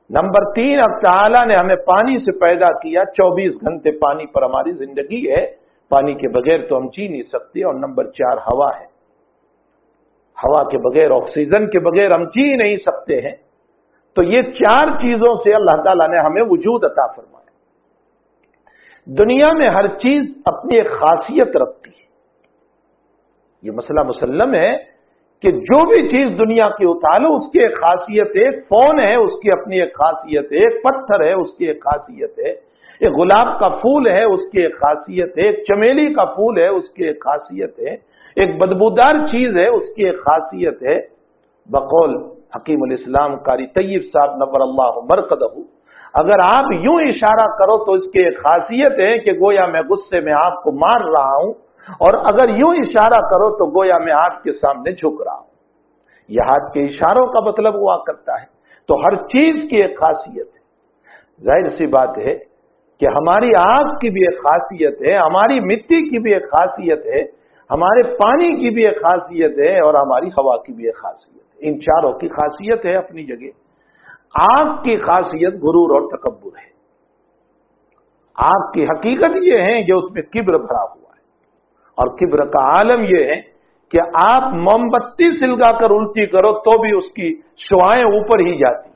نمبر تین، اب تعالیٰ نے ہمیں پانی سے پیدا کیا۔ چوبیس گھنٹے پانی پر ہماری زندگی ہے۔ پانی کے بغیر تو ہم جی نہیں سکتے۔ اور نمبر چار، ہوا ہے۔ ہوا کے بغیر، آکسیجن کے بغیر ہم جی نہیں سکتے ہیں۔ تو یہ چار چیزوں سے اللہ تعالیٰ نے ہمیں وجود عطا فرمایا۔ دنیا میں ہر چیز اپنی ایک خاصیت رکھتی ہے۔ یہ مسئلہ مسلم ہے۔ کہ جو بھی چیز دنیا کی اتالو اس کی ایک خاصیت ہے فون ہے، اس کی اپنی ایک خاصیت ہے، ایک پتھر ہے، اس کی ایک خاصیت ہے۔ ایک گلاب کا پھول ہے، اس کی ایک خاصیت ہے۔ ایک چمیلی کا پھول ہے، اس کی ایک خاصیت ہے۔ ایک بدبودار چیز ہے، اس کی ایک خاصیت ہے۔ بقول حکیم الاسلام کاری طیب صاحب نبر اللہ مرکز اگر آپ یوں اشارہ کرو تو اس کی ایک خاصیت ہے کہ گویا میں غصے میں آپ کو مار رہا ہوں۔ اور اگر یوں اشارہ کرو تو گویا میں آپ کے سامنے جھک رہا ہوں۔ یہ ہاتھ کے اشاروں کا مطلب ہوا کرتا ہے۔ تو ہر چیز کی ایک خاصیت ہے۔ ظاہر سی بات ہے کہ ہماری آگ کی بھی ایک خاصیت ہے، ہماری مٹی کی بھی ایک خاصیت ہے، ہمارے پانی کی بھی ایک خاصیت ہے اور ہماری ہوا کی بھی ایک خاصیت ہے۔ ان چاروں کی خاصیت ہے اپنی جگہ۔ آگ کی خاصیت غرور اور تکبر ہے۔ آگ کی حقیقت یہ ہے جو اس میں کبر بھرا ہوا اور کبر کا عالم یہ ہے کہ آپ موم بتی سلگا کر الٹی کرو تو بھی اس کی شوائیں اوپر ہی جاتی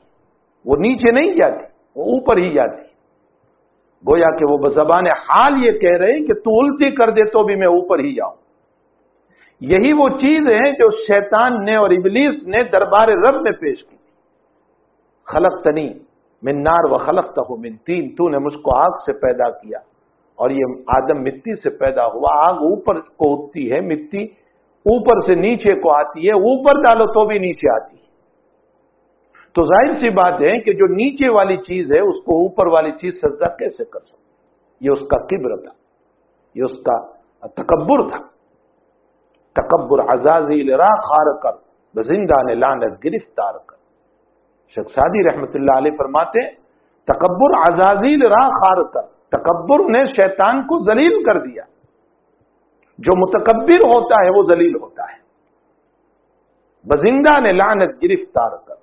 وہ نیچے نہیں جاتی، وہ اوپر ہی جاتی گویا کہ وہ زبان حال یہ کہہ رہے ہیں کہ تو الٹی کر دے تو بھی میں اوپر ہی جاؤں۔ یہی وہ چیز ہے جو شیطان نے اور ابلیس نے دربار رب میں پیش کی۔ خلق تنی من نار و خلق من تین، تو نے مجھ کو آگ سے پیدا کیا۔ اور یہ آدم مٹی سے پیدا ہوا، آگ اوپر کو اٹھتی ہے، مٹی اوپر سے نیچے کو آتی ہے، اوپر ڈالو تو بھی نیچے آتی ہے۔ تو ظاہر سی بات ہے کہ جو نیچے والی چیز ہے، اس کو اوپر والی چیز سجدہ کیسے کر سکتے؟ یہ اس کا کبر تھا۔ یہ اس کا تکبر تھا۔ تکبر ازازی را خار کر، بزندہ نے لانت گرفتار کر۔ شخصادی رحمت اللہ علیہ فرماتے تکبر ازازیل را خار کر۔ تکبر نے شیطان کو ذلیل کر دیا۔ جو متکبر ہوتا ہے وہ ذلیل ہوتا ہے۔ بزندہ نے لانت گرفتار کر۔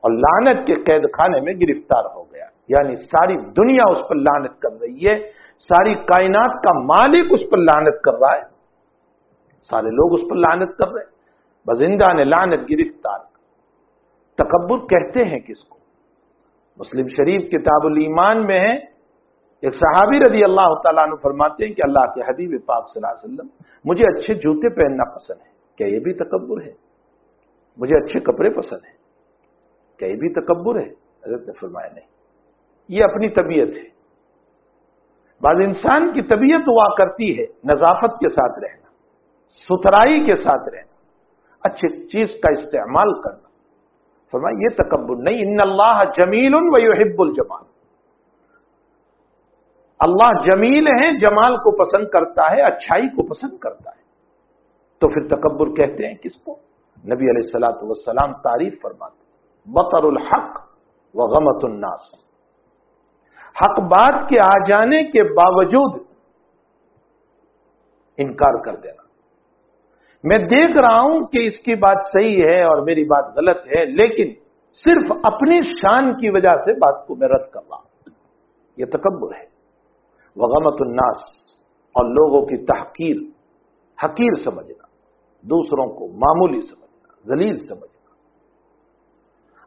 اور لانت کے قید خانے میں گرفتار ہو گیا۔ یعنی ساری دنیا اس پر لانت کر رہی ہے۔ ساری کائنات کا مالک اس پر لانت کر رہا ہے۔ سارے لوگ اس پر لانت کر رہے ہیں۔ بزندہ نے لانت گرفتار کر۔ تکبر کہتے ہیں کس کو؟ مسلم شریف کتاب الایمان میں ہے۔ ایک صحابی رضی اللہ تعالیٰ عنہ فرماتے ہیں کہ اللہ کے حبیب پاک صلی اللہ علیہ وسلم، مجھے اچھے جوتے پہننا پسند ہے، کیا یہ بھی تکبر ہے؟ مجھے اچھے کپڑے پسند ہیں، کیا یہ بھی تکبر ہے؟ حضرت نے فرمایا نہیں، یہ اپنی طبیعت ہے۔ بعض انسان کی طبیعت ہوا کرتی ہے، نظافت کے ساتھ رہنا، ستھرائی کے ساتھ رہنا، اچھی چیز کا استعمال کرنا۔ فرمایا، یہ تکبر نہیں، ان اللہ جمیل و یحب الجمال۔ اللہ جمیل ہے جمال کو پسند کرتا ہے، اچھائی کو پسند کرتا ہے۔ تو پھر تکبر کہتے ہیں کس کو؟ نبی علیہ السلاۃ وسلام تعریف فرماتے بطر الحق و غمت الناس۔ حق بات کے آ جانے کے باوجود انکار کر دینا۔ میں دیکھ رہا ہوں کہ اس کی بات صحیح ہے اور میری بات غلط ہے، لیکن صرف اپنی شان کی وجہ سے بات کو میں رد کر رہا ہوں۔ یہ تکبر ہے۔ وغمت الناس اور لوگوں کی تحقیر، حقیر سمجھنا، دوسروں کو معمولی سمجھنا، ذلیل سمجھنا۔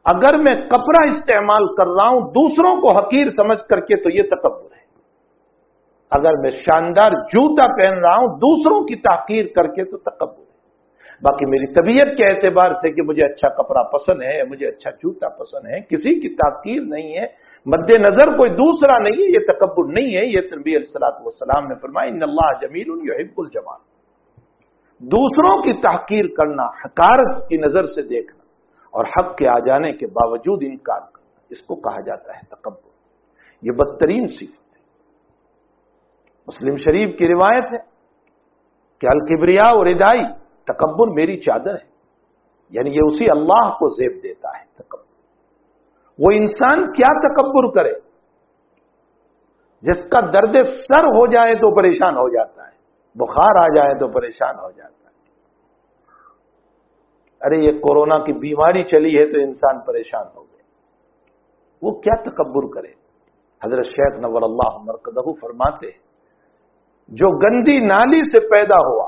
اگر میں کپڑا استعمال کر رہا ہوں، دوسروں کو حقیر سمجھ کر کے تو یہ تکبر ہے۔ اگر میں شاندار جوتا پہن رہا ہوں، دوسروں کی تحقیر کر کے تو تکبر ہے۔ باقی میری طبیعت کے اعتبار سے کہ مجھے اچھا کپڑا پسند ہے، مجھے اچھا جوتا پسند ہے، کسی کی تحقیر نہیں ہے۔ مد نظر کوئی دوسرا نہیں ہے، یہ تکبر نہیں ہے۔ یہ تربی السلاط وسلام نے فرمایا، ان اللہ جمیل یحب الجمال. دوسروں کی تحقیر کرنا حکارت کی نظر سے دیکھنا اور حق کے آ جانے کے باوجود انکار کرنا، اس کو کہا جاتا ہے تکبر۔ یہ بدترین صفت ہے۔ مسلم شریف کی روایت ہے کہ الکبریا اور ادائی، تکبر میری چادر ہے۔ یعنی یہ اسی اللہ کو زیب دیتا ہے، تکبر۔ وہ انسان کیا تکبر کرے؟ جس کا درد سر ہو جائے تو پریشان ہو جاتا ہے، بخار آ جائے تو پریشان ہو جاتا ہے۔ ارے، یہ کورونا کی بیماری چلی ہے تو انسان پریشان ہو گئے وہ کیا تکبر کرے؟ حضرت شیخ نور اللہ مرکدہ فرماتے جو گندی نالی سے پیدا ہوا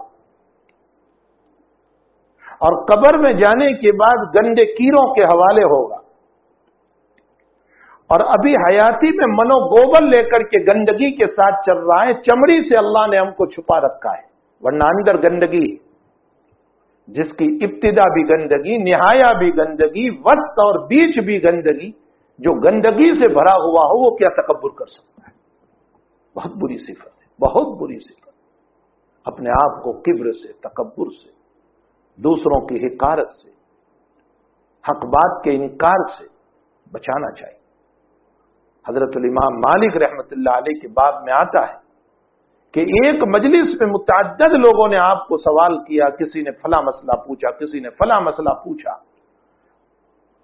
اور قبر میں جانے کے بعد گندے کیروں کے حوالے ہوگا اور ابھی حیاتی میں منو گوبل لے کر کے گندگی کے ساتھ چل رہا ہے، چمڑی سے اللہ نے ہم کو چھپا رکھا ہے۔ ورنہ اندر گندگی، جس کی ابتدا بھی گندگی، نہایا بھی گندگی وسط اور بیچ بھی گندگی، جو گندگی سے بھرا ہوا ہو، وہ کیا تکبر کر سکتا ہے؟ بہت بری صفت ہے، بہت بری صفت اپنے آپ کو کبر سے، تکبر سے، دوسروں کی حکارت سے، حق بات کے انکار سے بچانا چاہیے۔ حضرت الامام مالک رحمت اللہ علیہ کے باب میں آتا ہے کہ ایک مجلس میں متعدد لوگوں نے آپ کو سوال کیا، کسی نے فلاں مسئلہ پوچھا، کسی نے فلاں مسئلہ پوچھا۔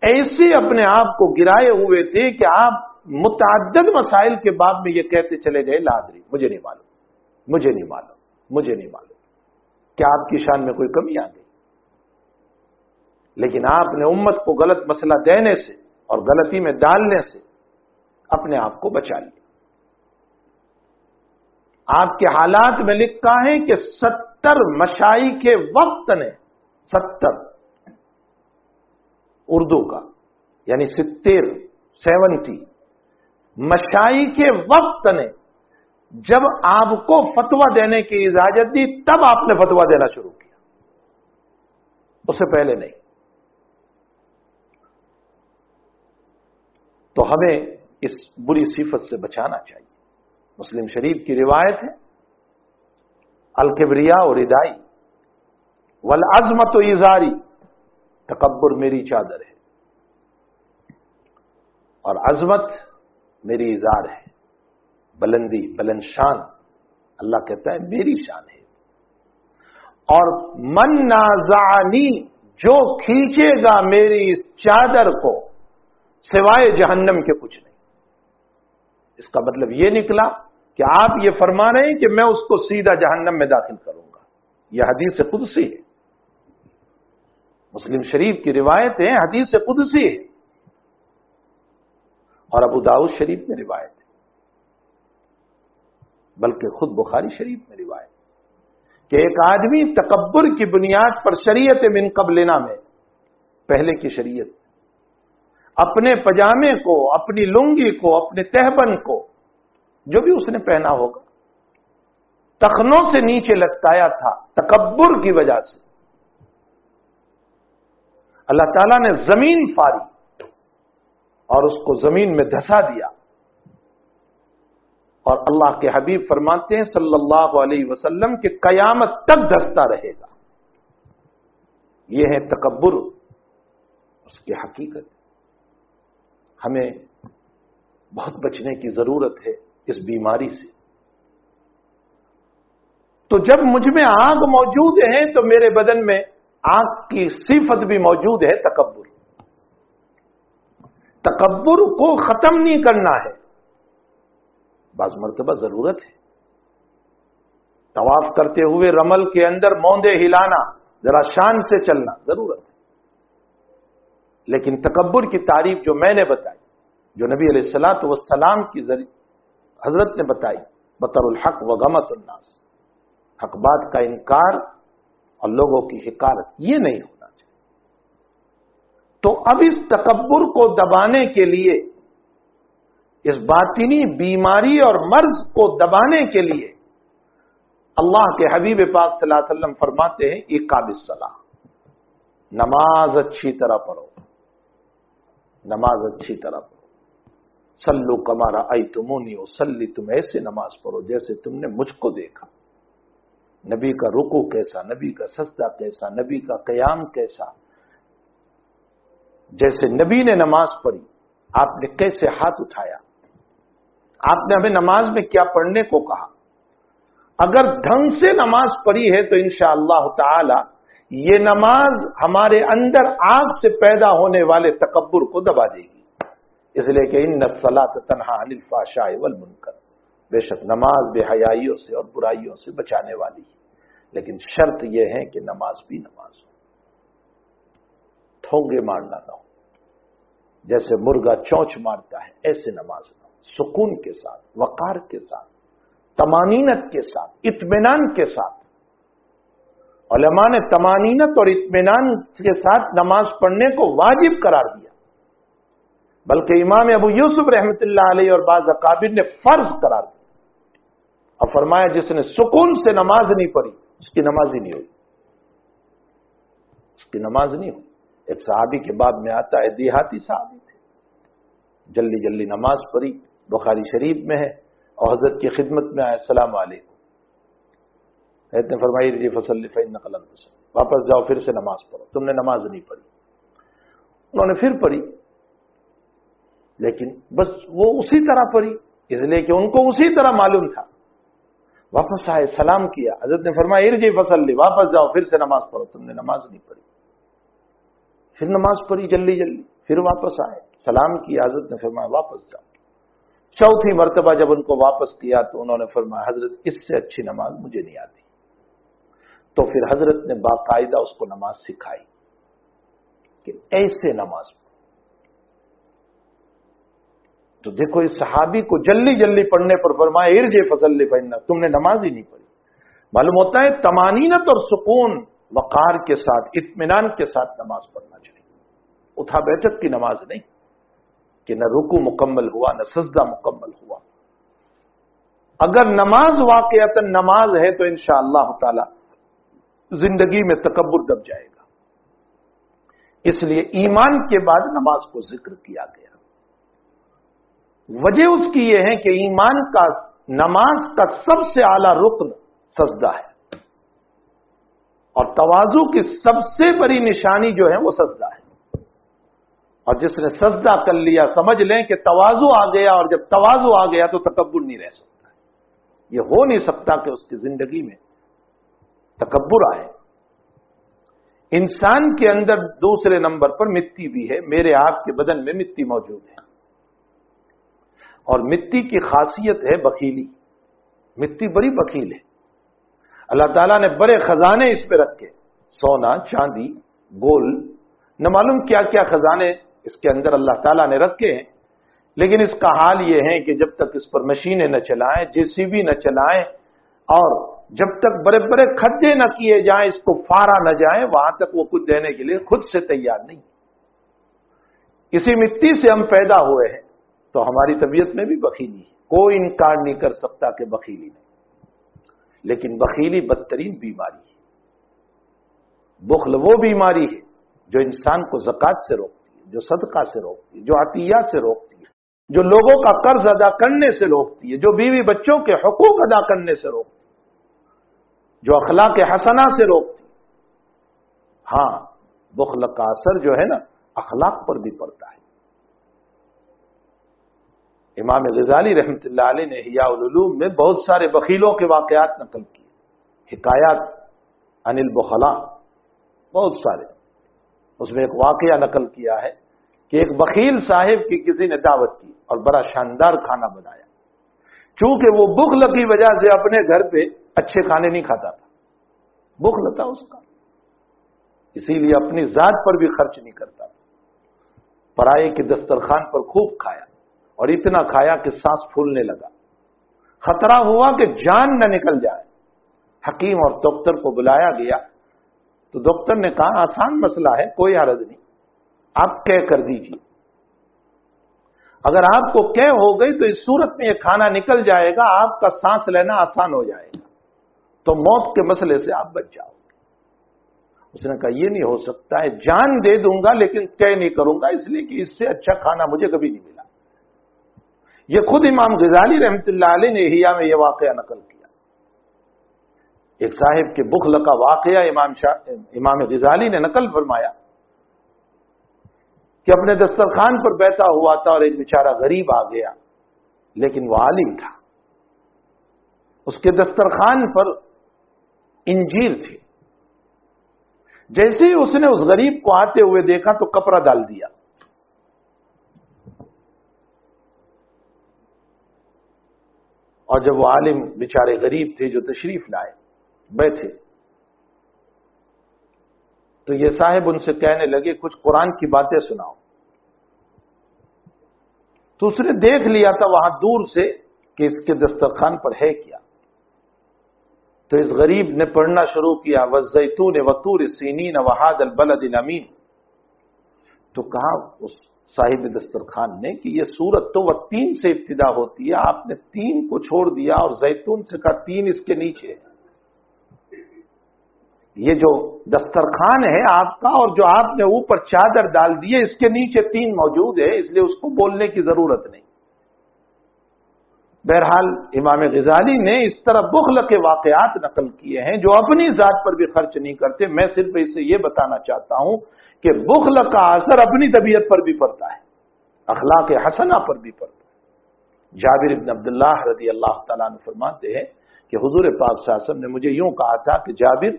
ایسے اپنے آپ کو گرائے ہوئے تھے کہ آپ متعدد مسائل کے بعد میں یہ کہتے چلے گئے لادری مجھے نہیں معلوم، مجھے نہیں معلوم، مجھے نہیں معلوم۔ کیا آپ کی شان میں کوئی کمی آ گئی؟ لیکن آپ نے امت کو غلط مسئلہ دینے سے اور غلطی میں ڈالنے سے اپنے آپ کو بچا لیا آپ کے حالات میں لکھا ہے کہ ستر مشائی کے وقت نے ستر اردو کا یعنی ستر، سیونٹی مشائی کے وقت نے جب آپ کو فتوا دینے کی اجازت دی، تب آپ نے فتوا دینا شروع کیا۔ اس سے پہلے نہیں۔ تو ہمیں اس بری صفت سے بچانا چاہیے۔ مسلم شریف کی روایت ہے، الکبریا اور ادائی۔ ول عظمت و اظہاری تکبر میری چادر ہے۔ اور عظمت میری اظہار ہے۔ بلندی، بلند شان۔ اللہ کہتا ہے، میری شان ہے۔ اور من نازانی جو کھینچے گا میری اس چادر کو، سوائے جہنم کے کچھ نہیں۔ اس کا مطلب یہ نکلا کہ آپ یہ فرما رہے ہیں کہ میں اس کو سیدھا جہنم میں داخل کروں گا۔ یہ حدیث قدسی ہے۔ مسلم شریف کی روایت ہے حدیث قدسی ہے اور ابو داؤد شریف میں روایت ہے۔ بلکہ خود بخاری شریف میں روایت ہے۔ کہ ایک آدمی تکبر کی بنیاد پر شریعت من قبلنا میں، پہلے کی شریعت اپنے پجامے کو، اپنی لنگی کو، اپنے تہبن کو، جو بھی اس نے پہنا ہوگا۔ تخنوں سے نیچے لٹکایا تھا، تکبر کی وجہ سے۔ اللہ تعالیٰ نے زمین فاری اور اس کو زمین میں دھسا دیا۔ اور اللہ کے حبیب فرماتے ہیں، صلی اللہ علیہ وسلم، کہ قیامت تک دستا رہے گا۔ یہ ہے تکبر، اس کی حقیقت۔ ہمیں بہت بچنے کی ضرورت ہے اس بیماری سے۔ تو جب مجھ میں آگ موجود ہے تو میرے بدن میں آگ کی صفت بھی موجود ہے تکبر۔ تکبر کو ختم نہیں کرنا ہے۔ بعض مرتبہ ضرورت ہے۔ طواف کرتے ہوئے رمل کے اندر موندے ہلانا، ذرا شان سے چلنا ضرورت ہے۔ لیکن تکبر کی تعریف جو میں نے بتائی، جو نبی علیہ السلاۃ وسلام کی ذریعے حضرت نے بتائی، بطر الحق و غمت الناس۔ حق بات کا انکار اور لوگوں کی حکارت، یہ نہیں ہونا چاہیے۔ تو اب اس تکبر کو دبانے کے لیے، اس باطنی بیماری اور مرض کو دبانے کے لیے اللہ کے حبیب پاک صلی اللہ علیہ وسلم فرماتے ہیں یہ قابل صلاح نماز اچھی طرح پڑھو۔ نماز اچھی طرح پڑھو۔ سلو کمارا آئی تمونی ہو سلی تم ایسے نماز پڑھو جیسے تم نے مجھ کو دیکھا۔ نبی کا رکو کیسا، نبی کا سستا کیسا، نبی کا قیام کیسا۔ جیسے نبی نے نماز پڑھی، آپ نے کیسے ہاتھ اٹھایا؟ آپ نے ہمیں نماز میں کیا پڑھنے کو کہا؟ اگر ڈھنگ سے نماز پڑھی ہے تو انشاءاللہ اللہ تعالی یہ نماز ہمارے اندر آگ سے پیدا ہونے والے تکبر کو دبا دے گی۔ اس لیے کہ ان نسلا تنہا انفا شاہ منکر بے شک نماز بے حیائیوں سے اور برائیوں سے بچانے والی ہے۔ لیکن شرط یہ ہے کہ نماز بھی نماز ہو۔ ٹھونگے مارنا نہ ہو۔ جیسے مرغا چونچ مارتا ہے، ایسے نماز نہ ہو۔ سکون کے ساتھ، وقار کے ساتھ، تمانینت کے ساتھ، اطمینان کے ساتھ علماء نے تمانینت اور اطمینان کے ساتھ نماز پڑھنے کو واجب قرار دیا۔ بلکہ امام ابو یوسف رحمت اللہ علیہ اور بعض اقابر نے فرض قرار دیا۔ اور فرمایا جس نے سکون سے نماز نہیں پڑھی، اس کی نماز ہی نہیں ہوئی۔ اس کی نماز نہیں ہوئی۔ ایک صحابی کے بعد میں آتا ہے، دیہاتی صحابی تھے۔ جلدی جلدی نماز پڑھی، بخاری شریف میں ہے اور حضرت کی خدمت میں آئے، السلام علیکم۔ کہتے ہیں فرمائی رجی فصل فین نقل واپس جاؤ، پھر سے نماز پڑھو۔ تم نے نماز نہیں پڑھی۔ انہوں نے پھر پڑھی، لیکن بس وہ اسی طرح پڑھی، اس لیے کہ ان کو اسی طرح معلوم تھا۔ واپس آئے، سلام کیا۔ حضرت نے فرمایا، ارجی فصل لی واپس جاؤ، پھر سے نماز پڑھو۔ تم نے نماز نہیں پڑھی۔ پھر نماز پڑھی جلدی جلدی، پھر واپس آئے، سلام کیا۔ حضرت نے فرمایا، واپس جاؤ۔ چوتھی مرتبہ جب ان کو واپس کیا تو انہوں نے فرمایا، حضرت، اس سے اچھی نماز مجھے نہیں آتی۔ تو پھر حضرت نے باقاعدہ اس کو نماز سکھائی کہ ایسے نماز تو دیکھو، اس صحابی کو جلدی جلدی پڑھنے پر فرمایا، ارج فضل پہننا تم نے نماز ہی نہیں پڑھی۔ معلوم ہوتا ہے، تمانینت اور سکون، وقار کے ساتھ، اطمینان کے ساتھ نماز پڑھنا چاہیے۔ اٹھا بیٹھک کی نماز نہیں، کہ نہ رکو مکمل ہوا، نہ سجدہ مکمل ہوا۔ اگر نماز واقع نماز ہے تو انشاءاللہ اللہ تعالی زندگی میں تکبر دب جائے گا۔ اس لیے ایمان کے بعد نماز کو ذکر کیا گیا۔ وجہ اس کی یہ ہے کہ ایمان کا، نماز کا سب سے اعلی رکن سجدہ ہے۔ اور توازو کی سب سے بڑی نشانی جو ہے وہ سجدہ ہے۔ اور جس نے سجدہ کر لیا، سمجھ لیں کہ توازو آ گیا اور جب توازو آ گیا تو تکبر نہیں رہ سکتا۔ یہ ہو نہیں سکتا کہ اس کی زندگی میں تکبر آئے۔ انسان کے اندر دوسرے نمبر پر مٹی بھی ہے، میرے آپ کے بدن میں مٹی موجود ہے۔ اور مٹی کی خاصیت ہے بکیلی مٹی بڑی بکیل ہے۔ اللہ تعالیٰ نے بڑے خزانے اس پہ رکھے سونا، چاندی، گول، نہ معلوم کیا کیا خزانے اس کے اندر اللہ تعالیٰ نے رکھے ہیں، لیکن اس کا حال یہ ہے کہ جب تک اس پر مشینیں نہ چلائیں، جے سی بی نہ چلائیں اور جب تک بڑے بڑے کھڈے نہ کیے جائیں، اس کو فارا نہ جائیں، وہاں تک وہ کچھ دینے کے لیے خود سے تیار نہیں۔ اسی مٹی سے ہم پیدا ہوئے ہیں، تو ہماری طبیعت میں بھی بخیلی ہے۔ کوئی انکار نہیں کر سکتا کہ بخیلی نہیں۔ لیکن بخیلی بدترین بیماری ہے۔ بخل وہ بیماری ہے جو انسان کو زکات سے روکتی ہے، جو صدقہ سے روکتی ہے، جو عطیہ سے روکتی ہے، جو لوگوں کا قرض ادا کرنے سے روکتی ہے، جو بیوی بچوں کے حقوق ادا کرنے سے روکتی جو اخلاق حسنا سے روکتی ہاں بخل کا اثر جو ہے نا، اخلاق پر بھی پڑتا ہے۔ امام غزالی رحمت اللہ علیہ نے حیا العلوم میں بہت سارے بخیلوں کے واقعات نقل کیے۔ حکایات انل بخلا بہت سارے۔ اس میں ایک واقعہ نقل کیا ہے کہ ایک بخیل صاحب کی کسی نے دعوت کی اور بڑا شاندار کھانا بنایا۔ چونکہ وہ بخل کی وجہ سے اپنے گھر پہ اچھے کھانے نہیں کھاتا تھا۔ بخل تھا اس کا۔ اسی لیے اپنی ذات پر بھی خرچ نہیں کرتا تھا۔ پرائے کے دسترخوان پر خوب کھایا اور اتنا کھایا کہ سانس پھولنے لگا۔ خطرہ ہوا کہ جان نہ نکل جائے۔ حکیم اور ڈاکٹر کو بلایا گیا۔ تو ڈاکٹر نے کہا، آسان مسئلہ ہے، کوئی حرض نہیں۔ آپ کہہ کر دیجیے اگر آپ کو کہہ ہو گئی تو اس صورت میں یہ کھانا نکل جائے گا، آپ کا سانس لینا آسان ہو جائے گا۔ تو موت کے مسئلے سے آپ بچ جاؤ گے۔ اس نے کہا، یہ نہیں ہو سکتا ہے جان دے دوں گا، لیکن کہہ نہیں کروں گا، اس لیے کہ اس سے اچھا کھانا مجھے کبھی نہیں ملا۔ یہ خود امام غزالی رحمت اللہ علیہ نے ہیا میں یہ واقعہ نقل کیا۔ ایک صاحب کے بخل کا واقعہ امام شاہ، امام غزالی نے نقل فرمایا کہ اپنے دسترخوان پر بیٹھا ہوا تھا اور ایک بیچارہ غریب آ گیا، لیکن وہ عالم تھا۔ اس کے دسترخوان پر انجیر تھی۔ جیسے ہی اس نے اس غریب کو آتے ہوئے دیکھا تو کپڑا ڈال دیا۔ اور جب وہ عالم بیچارے غریب تھے جو تشریف لائے، بیٹھے۔ تو یہ صاحب ان سے کہنے لگے، کچھ قرآن کی باتیں سناؤ۔ تو اس نے دیکھ لیا تھا وہاں دور سے کہ اس کے دسترخوان پر ہے کیا۔ تو اس غریب نے پڑھنا شروع کیا وہ زیتون وطور سینین وحاد البلد امین تو کہا اس صاحب دسترخوان نے کہ یہ سورت تو وہ تین سے ابتدا ہوتی ہے، آپ نے تین کو چھوڑ دیا اور زیتون سے کہا تین اس کے نیچے۔ یہ جو دسترخوان ہے آپ کا اور جو آپ نے اوپر چادر ڈال دی ہے، اس کے نیچے تین موجود ہے، اس لیے اس کو بولنے کی ضرورت نہیں۔ بہرحال امام غزالی نے اس طرح بخل کے واقعات نقل کیے ہیں جو اپنی ذات پر بھی خرچ نہیں کرتے۔ میں صرف اسے یہ بتانا چاہتا ہوں کہ بخل کا اثر اپنی طبیعت پر بھی پڑتا ہے، اخلاق حسنہ پر بھی پڑتا ہے۔ جابر ابن عبداللہ رضی اللہ تعالیٰ نے فرماتے ہیں کہ حضور پاک شاسم نے مجھے یوں کہا تھا کہ جابر،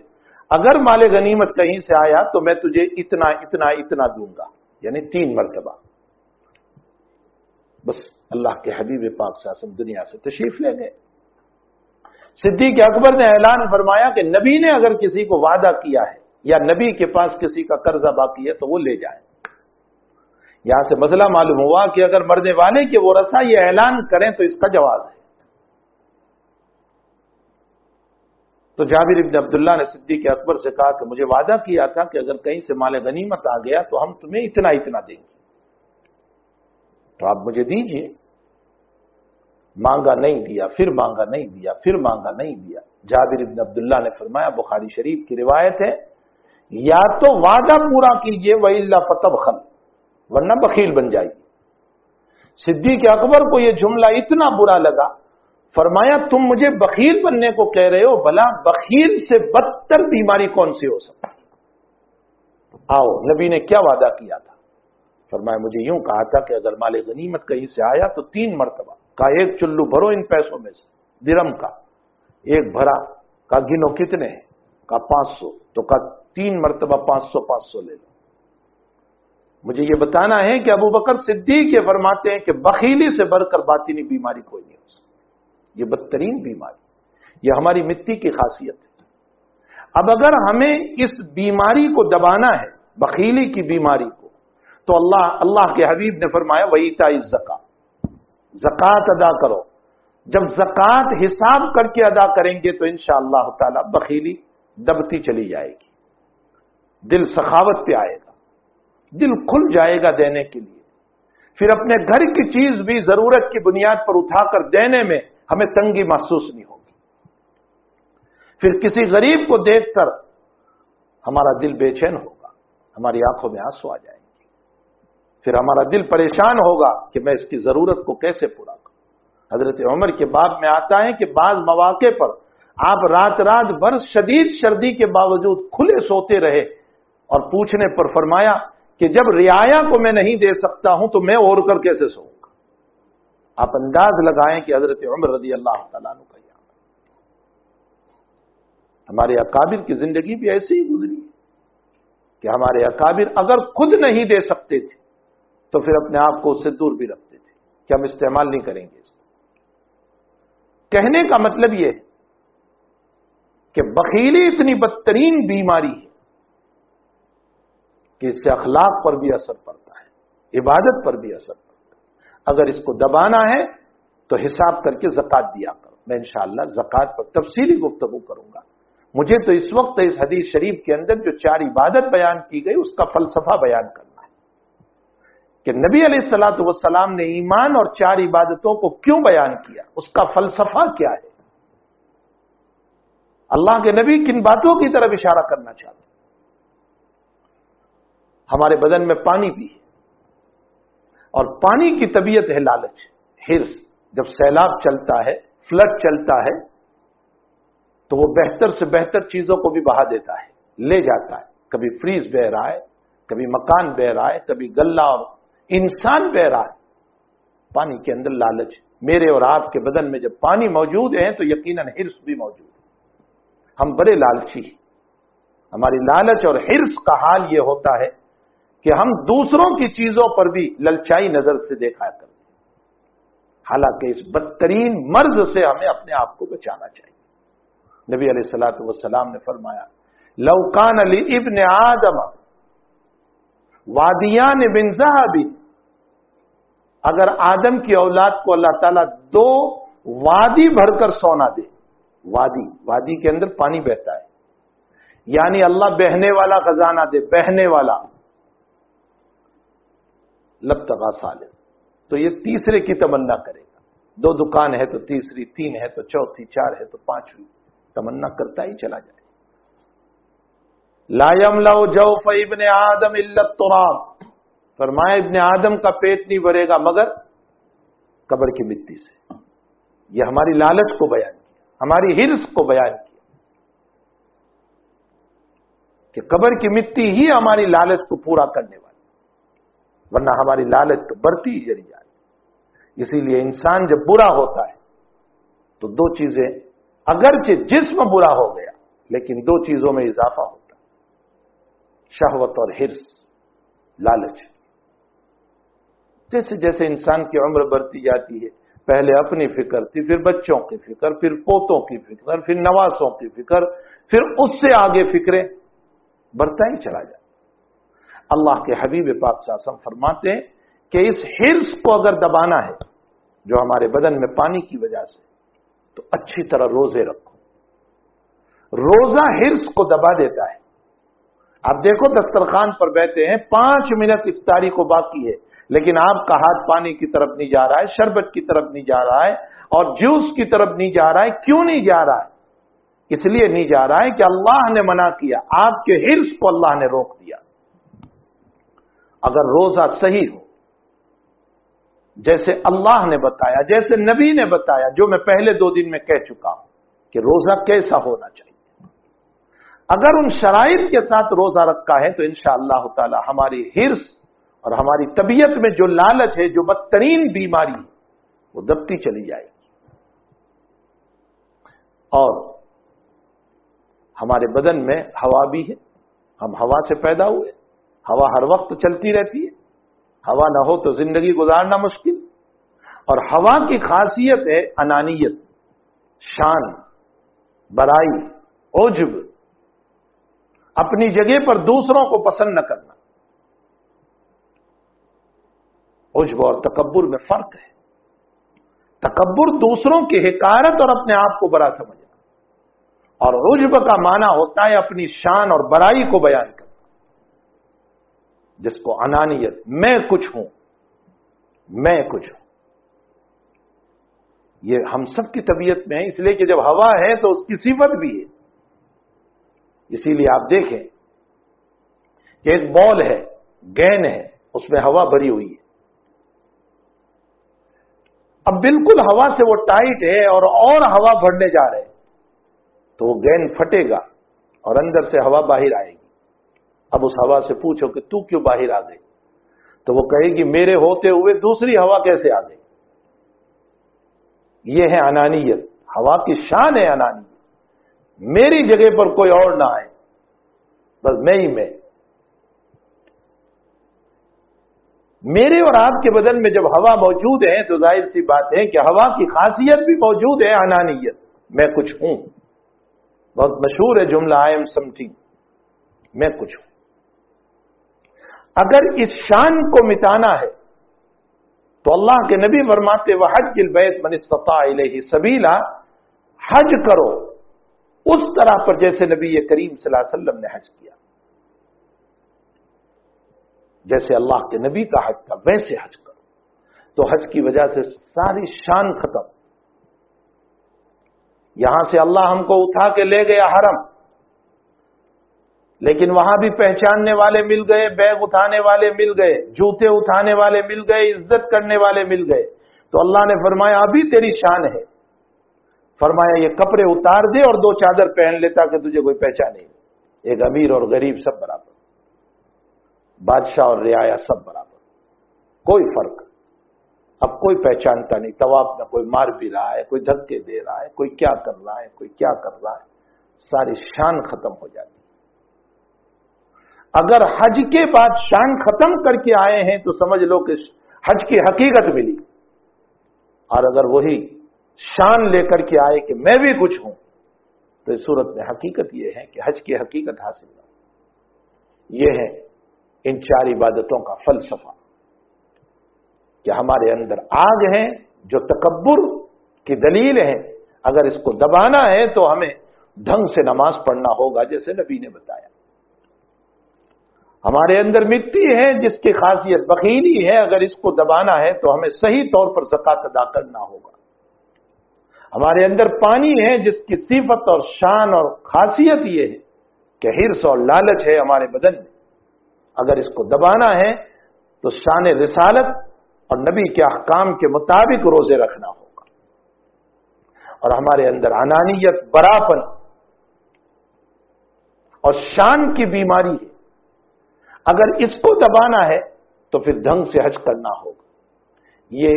اگر مال غنیمت کہیں سے آیا تو میں تجھے اتنا اتنا اتنا دوں گا یعنی تین مرتبہ۔ بس اللہ کے حبیب پاک ساسم دنیا سے تشریف لے گئے۔ صدیق اکبر نے اعلان فرمایا کہ نبی نے اگر کسی کو وعدہ کیا ہے یا نبی کے پاس کسی کا قرضہ باقی ہے تو وہ لے جائے یہاں سے مسئلہ معلوم ہوا کہ اگر مرنے والے کے وہ رسا یہ اعلان کریں تو اس کا جواز ہے۔ تو جابر ابن عبداللہ نے صدیق اکبر سے کہا کہ مجھے وعدہ کیا تھا کہ اگر کہیں سے مال غنیمت آ گیا تو ہم تمہیں اتنا اتنا دیں گے۔ تو آپ مجھے دیجیے۔ مانگا نہیں دیا، پھر مانگا نہیں دیا، پھر مانگا نہیں دیا۔ جابر ابن عبداللہ نے فرمایا، بخاری شریف کی روایت ہے، یا تو وعدہ پورا کیجیے وہ اللہ فتب خل ورنہ بخیل بن جائے صدیق اکبر کو یہ جملہ اتنا برا لگا، فرمایا، تم مجھے بخیل بننے کو کہہ رہے ہو بلا بخیل سے بدتر بیماری کون سی ہو سکتی؟ آؤ، نبی نے کیا وعدہ کیا تھا؟ فرمایا، مجھے یوں کہا تھا کہ اگر مال غنیمت کہیں سے آیا تو تین مرتبہ کا ایک چلو بھرو ان پیسوں میں سے، درم کا، ایک بھرا کا گنو کتنے کا پانچ سو۔ تو کا تین مرتبہ پانچ سو پانچ سو لے لو۔ مجھے یہ بتانا ہے کہ ابو بکر صدیق یہ فرماتے ہیں کہ بخیلی سے بڑھ کر باطنی بیماری کوئی نہیں ہو سکتی۔ یہ بدترین بیماری۔ یہ ہماری مٹی کی خاصیت ہے۔ اب اگر ہمیں اس بیماری کو دبانا ہے، بخیلی کی بیماری تو اللہ اللہ کے حبیب نے فرمایا وہی تا زکا زکات ادا کرو۔ جب زکات حساب کر کے ادا کریں گے تو انشاءاللہ اللہ تعالی بخیلی دبتی چلی جائے گی۔ دل سخاوت پہ آئے گا۔ دل کھل جائے گا دینے کے لیے۔ پھر اپنے گھر کی چیز بھی ضرورت کی بنیاد پر اٹھا کر دینے میں ہمیں تنگی محسوس نہیں ہوگی۔ پھر کسی غریب کو دیکھ کر ہمارا دل بے چین ہوگا۔ ہماری آنکھوں میں آنسو آ جائیں گے۔ پھر ہمارا دل پریشان ہوگا کہ میں اس کی ضرورت کو کیسے پورا کروں۔ حضرت عمر کے باب میں آتا ہے کہ بعض مواقع پر آپ رات رات بھر شدید سردی کے باوجود کھلے سوتے رہے اور پوچھنے پر فرمایا کہ جب رعایا کو میں نہیں دے سکتا ہوں تو میں اور کر کیسے سوؤں گا؟ آپ انداز لگائیں کہ حضرت عمر رضی اللہ تعالیٰ کا ہمارے اکابر کی زندگی بھی ایسی ہی گزری کہ ہمارے اکابر اگر خود نہیں دے سکتے تھے تو پھر اپنے آپ کو اس سے دور بھی رکھتے تھے کہ ہم استعمال نہیں کریں گے اس کو۔ کہنے کا مطلب یہ ہے کہ بخیلی اتنی بدترین بیماری ہے کہ اس سے اخلاق پر بھی اثر پڑتا ہے، عبادت پر بھی اثر پڑتا ہے۔ اگر اس کو دبانا ہے تو حساب کر کے زکات دیا کرو۔ میں انشاءاللہ زکات پر تفصیلی گفتگو کروں گا۔ مجھے تو اس وقت اس حدیث شریف کے اندر جو چار عبادت بیان کی گئی، اس کا فلسفہ بیان کرنا کہ نبی علیہ السلاۃ والسلام نے ایمان اور چار عبادتوں کو کیوں بیان کیا؟ اس کا فلسفہ کیا ہے؟ اللہ کے نبی کن باتوں کی طرف اشارہ کرنا چاہتے ہمارے بدن میں پانی بھی ہے۔ اور پانی کی طبیعت ہے لالچ، ہرس۔ جب سیلاب چلتا ہے، فلڈ چلتا ہے، تو وہ بہتر سے بہتر چیزوں کو بھی بہا دیتا ہے، لے جاتا ہے۔ کبھی فریز بہ رہا ہے، کبھی مکان بہ رہا ہے، کبھی گلہ اور انسان بہ رہا ہے، پانی کے اندر لالچ۔ میرے اور آپ کے بدن میں جب پانی موجود ہے تو یقیناً ہرس بھی موجود ہے۔ ہم بڑے لالچی ہماری لالچ اور ہرس کا حال یہ ہوتا ہے کہ ہم دوسروں کی چیزوں پر بھی للچائی نظر سے دیکھا کرتے حالانکہ اس بدترین مرض سے ہمیں اپنے آپ کو بچانا چاہیے۔ نبی علیہ السلاۃ والسلام نے فرمایا لوکان علی ابن آدم، وادیان بن بھی اگر آدم کی اولاد کو اللہ تعالیٰ دو وادی بھر کر سونا دے، وادی وادی کے اندر پانی بہتا ہے۔ یعنی اللہ بہنے والا خزانہ دے، بہنے والا۔ لب تقا سال تو یہ تیسرے کی تمنا کرے گا۔ دو دکان ہے تو تیسری، تین ہے تو چوتھی، چار ہے تو پانچویں۔ تمنا کرتا ہی چلا جائے۔ لائم لو جو ابن آدم علت فرمائے ابن آدم کا پیٹ نہیں بھرے گا مگر قبر کی مٹی سے۔ یہ ہماری لالچ کو بیان کیا، ہماری ہرس کو بیان کیا۔ کہ قبر کی مٹی ہی ہماری لالچ کو پورا کرنے والی ورنہ ہماری لالچ تو بڑھتی ہی جری جائے۔ اسی لیے انسان جب برا ہوتا ہے تو دو چیزیں، اگرچہ جسم برا ہو گیا، لیکن دو چیزوں میں اضافہ ہوتا شہوت اور ہرس لالچ۔ جیسے جیسے انسان کی عمر بڑھتی جاتی ہے، پہلے اپنی فکر تھی، پھر بچوں کی فکر، پھر پوتوں کی فکر، پھر نوازوں کی فکر، پھر اس سے آگے فکریں بڑھتا ہی چلا جاتا اللہ کے حبیب پاک ساسم فرماتے ہیں کہ اس ہرس کو اگر دبانا ہے، جو ہمارے بدن میں پانی کی وجہ سے، تو اچھی طرح روزے رکھو۔ روزہ ہرس کو دبا دیتا ہے۔ آپ دیکھو دسترخوان پر بیٹھے ہیں، پانچ منٹ افطاری کو باقی ہے۔ لیکن آپ کا ہاتھ پانی کی طرف نہیں جا رہا ہے، شربت کی طرف نہیں جا رہا ہے اور جوس کی طرف نہیں جا رہا ہے، کیوں نہیں جا رہا ہے؟ اس لیے نہیں جا رہا ہے کہ اللہ نے منع کیا، آپ کے ہرس کو اللہ نے روک دیا۔ اگر روزہ صحیح ہو، جیسے اللہ نے بتایا، جیسے نبی نے بتایا، جو میں پہلے دو دن میں کہہ چکا ہوں کہ روزہ کیسا ہونا چاہیے۔ اگر ان شرائط کے ساتھ روزہ رکھا ہے تو انشاءاللہ اللہ تعالی ہماری ہرس اور ہماری طبیعت میں جو لالچ ہے، جو بدترین بیماری، وہ دبتی چلی جائے گی۔ اور ہمارے بدن میں ہوا بھی ہے۔ ہم ہوا سے پیدا ہوئے۔ ہوا ہر وقت چلتی رہتی ہے۔ ہوا نہ ہو تو زندگی گزارنا مشکل۔ اور ہوا کی خاصیت ہے انانیت، شان، برائی اوجب اپنی جگہ پر دوسروں کو پسند نہ کرنا۔ عجب اور تکبر میں فرق ہے۔ تکبر دوسروں کی حکارت اور اپنے آپ کو بڑا سمجھنا۔ اور عجب کا معنی ہوتا ہے اپنی شان اور برائی کو بیان کرنا۔ جس کو انانیت، میں کچھ ہوں۔ میں کچھ ہوں۔ یہ ہم سب کی طبیعت میں ہے، اس لیے کہ جب ہوا ہے تو اس کی صفت بھی ہے۔ اسی لیے آپ دیکھیں کہ ایک بال ہے گین ہے، اس میں ہوا بھری ہوئی ہے۔ اب بالکل ہوا سے وہ ٹائٹ ہے اور اور ہوا بھرنے جا رہے تو وہ گیند پھٹے گا اور اندر سے ہوا باہر آئے گی۔ اب اس ہوا سے پوچھو کہ تو کیوں باہر آ گئی؟ تو وہ کہے گی، میرے ہوتے ہوئے دوسری ہوا کیسے آ گئی؟ یہ ہے انانیت۔ ہوا کی شان ہے انانیت۔ میری جگہ پر کوئی اور نہ آئے۔ بس میں ہی میں۔ میرے اور آپ کے بدن میں جب ہوا موجود ہے تو ظاہر سی بات ہے کہ ہوا کی خاصیت بھی موجود ہے، انانیت۔ میں کچھ ہوں۔ بہت مشہور ہے جملہ آئی ایم سم تھنگ میں کچھ ہوں۔ اگر اس شان کو مٹانا ہے تو اللہ کے نبی فرماتے وہ حج گل بیت منستفا علیہ سبیلا حج کرو۔ اس طرح پر جیسے نبی کریم صلی اللہ علیہ وسلم نے حج کیا۔ جیسے اللہ کے نبی کا حج تھا ویسے حج کرو۔ تو حج کی وجہ سے ساری شان ختم۔ یہاں سے اللہ ہم کو اٹھا کے لے گیا حرم۔ لیکن وہاں بھی پہچاننے والے مل گئے، بیگ اٹھانے والے مل گئے، جوتے اٹھانے والے مل گئے، عزت کرنے والے مل گئے۔ تو اللہ نے فرمایا، ابھی تیری شان ہے۔ فرمایا، یہ کپڑے اتار دے اور دو چادر پہن لیتا کہ تجھے کوئی پہچانے۔ ایک امیر اور غریب سب برابر۔ بادشاہ اور رعایا سب برابر۔ کوئی فرق اب کوئی پہچانتا نہیں، طواف میں کوئی مار بھی رہا ہے، کوئی دھکے دے رہا ہے، کوئی کیا کر رہا ہے، کوئی کیا کر رہا ہے۔ ساری شان ختم ہو جاتی۔ اگر حج کے بعد شان ختم کر کے آئے ہیں تو سمجھ لو کہ حج کی حقیقت ملی۔ اور اگر وہی شان لے کر کے آئے کہ میں بھی کچھ ہوں، تو اس صورت میں حقیقت یہ ہے کہ حج کی حقیقت حاصل نہ یہ ہے ان چار عبادتوں کا فلسفہ کہ ہمارے اندر آگ ہے، جو تکبر کی دلیل ہے۔ اگر اس کو دبانا ہے تو ہمیں ڈھنگ سے نماز پڑھنا ہوگا، جیسے نبی نے بتایا۔ ہمارے اندر مٹی ہے، جس کی خاصیت بخیلی ہے۔ اگر اس کو دبانا ہے تو ہمیں صحیح طور پر زکات ادا کرنا ہوگا۔ ہمارے اندر پانی ہے، جس کی صفت اور شان اور خاصیت یہ ہے کہ ہرس اور لالچ ہے ہمارے بدن میں۔ اگر اس کو دبانا ہے تو شان رسالت اور نبی کے احکام کے مطابق روزے رکھنا ہوگا۔ اور ہمارے اندر انانیت، براپن اور شان کی بیماری ہے۔ اگر اس کو دبانا ہے تو پھر ڈھنگ سے حج کرنا ہوگا۔ یہ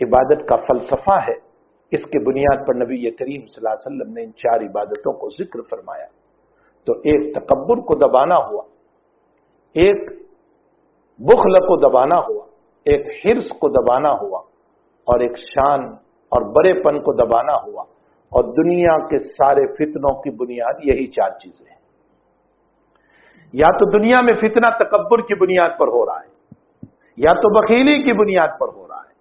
عبادت کا فلسفہ ہے۔ اس کے بنیاد پر نبی کریم صلی اللہ علیہ وسلم نے ان چار عبادتوں کو ذکر فرمایا۔ تو ایک تکبر کو دبانا ہوا۔ ایک بخل کو دبانا ہوا، ایک ہرس کو دبانا ہوا، اور ایک شان اور بڑے پن کو دبانا ہوا، اور دنیا کے سارے فتنوں کی بنیاد یہی چار چیزیں ہیں۔ یا تو دنیا میں فتنہ تکبر کی بنیاد پر ہو رہا ہے، یا تو بخیلی کی بنیاد پر ہو رہا ہے،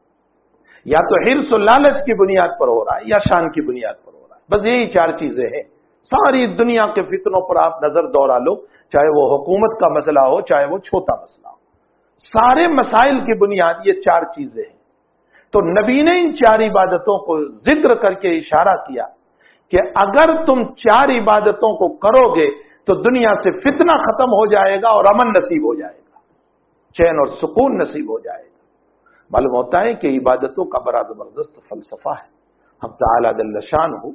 یا تو ہرس و لالچ کی بنیاد پر ہو رہا ہے، یا شان کی بنیاد پر ہو رہا ہے۔ بس یہی چار چیزیں ہیں۔ ساری دنیا کے فتنوں پر آپ نظر دوڑا لو، چاہے وہ حکومت کا مسئلہ ہو، چاہے وہ چھوٹا مسئلہ ہو۔ سارے مسائل کی بنیاد یہ چار چیزیں ہیں۔ تو نبی نے ان چار عبادتوں کو ذکر کر کے اشارہ کیا کہ اگر تم چار عبادتوں کو کرو گے تو دنیا سے فتنہ ختم ہو جائے گا اور امن نصیب ہو جائے گا۔ چین اور سکون نصیب ہو جائے گا۔ معلوم ہوتا ہے کہ عبادتوں کا بڑا زبردست فلسفہ ہے۔ ہم تعالی دلشان ہوں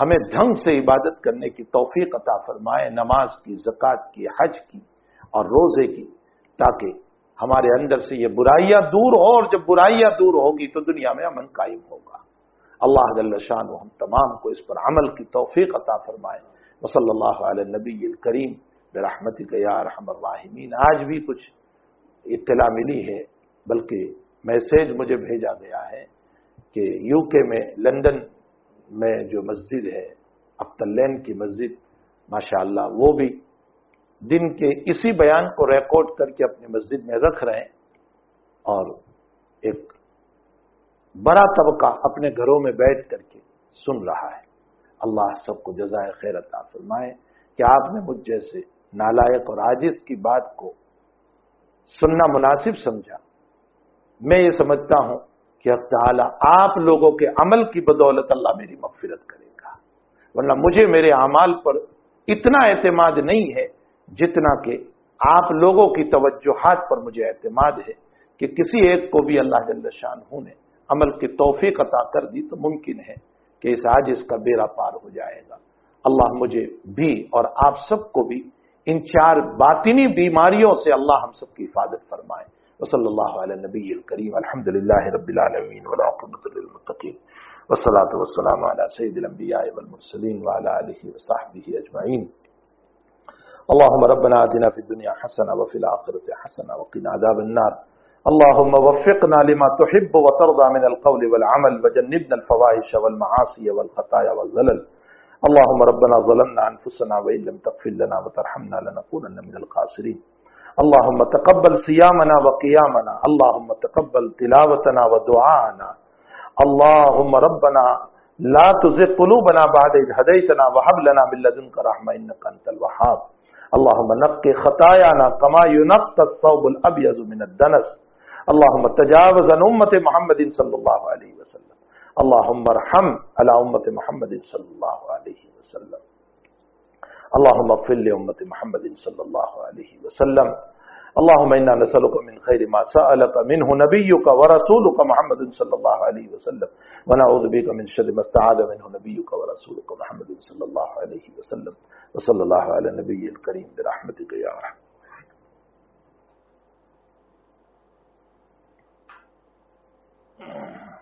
ہمیں ڈھنگ سے عبادت کرنے کی توفیق عطا فرمائے، نماز کی، زکوٰۃ کی، حج کی اور روزے کی، تاکہ ہمارے اندر سے یہ برائیاں دور ہو اور جب برائیاں دور ہوگی تو دنیا میں امن قائم ہوگا۔ اللہ دل شان ہم تمام کو اس پر عمل کی توفیق عطا فرمائے۔ وصلی اللہ علیہ نبی الکریم۔ برحمتی یا رحم الراحمین۔ آج بھی کچھ اطلاع ملی ہے، بلکہ میسیج مجھے بھیجا گیا ہے کہ یو کے میں لندن میں جو مسجد ہے اختلین کی مسجد ماشاء اللہ وہ بھی دن کے اسی بیان کو ریکارڈ کر کے اپنی مسجد میں رکھ رہے ہیں اور ایک بڑا طبقہ اپنے گھروں میں بیٹھ کر کے سن رہا ہے۔ اللہ سب کو جزائے خیر عطا فرمائے کہ آپ نے مجھ جیسے نالائق اور عاجز کی بات کو سننا مناسب سمجھا۔ میں یہ سمجھتا ہوں کہ اب تعالیٰ آپ لوگوں کے عمل کی بدولت اللہ میری مغفرت کرے گا۔ ورنہ مجھے میرے اعمال پر اتنا اعتماد نہیں ہے جتنا کہ آپ لوگوں کی توجہات پر مجھے اعتماد ہے کہ کسی ایک کو بھی اللہ جل شان نے عمل کی توفیق عطا کر دی تو ممکن ہے کہ اس آج اس کا بیڑا پار ہو جائے گا۔ اللہ مجھے بھی اور آپ سب کو بھی ان چار باطنی بیماریوں سے اللہ ہم سب کی حفاظت فرمائے۔ وصلی اللہ علیہ نبی الکریم الحمد للہ رب العالمین للمتقین والصلاة والسلام على سید الانبیاء والمرسلین وعلى آلہ وصحبہ اجمعین اللهم ربنا آتنا في الدنيا حسنة وفي الآخرة حسنة وقنا عذاب النار. اللهم وفقنا لما تحب وترضى من القول والعمل وجنبنا الفواحش والمعاصي والخطايا والزلل اللهم ربنا ظلمنا أنفسنا وإن لم تغفر لنا وترحمنا لنكونن من الخاسرين. اللهم تقبل صيامنا وقيامنا، اللهم تقبل تلاوتنا ودعاءنا. اللهم ربنا لا تزغ قلوبنا بعد إذ هديتنا وهب لنا من لدنك رحمة إنك أنت الوهاب. اللهم نقي خطايانا كما ينقى الثوب الأبيض من الدنس. اللهم تجاوز عن أمة محمد صلى الله عليه وسلم. اللهم ارحم على أمة محمد صلى الله عليه وسلم. اللهم اغفر لامه محمد صلى الله عليه وسلم اللهم انا نسالك من خير ما سالك منه نبيك ورسولك محمد صلى الله عليه وسلم ونعوذ بك من شر ما استعاذ منه نبيك ورسولك محمد صلى الله عليه وسلم وصلى الله على النبي الكريم برحمتك يا رحمة. Yeah.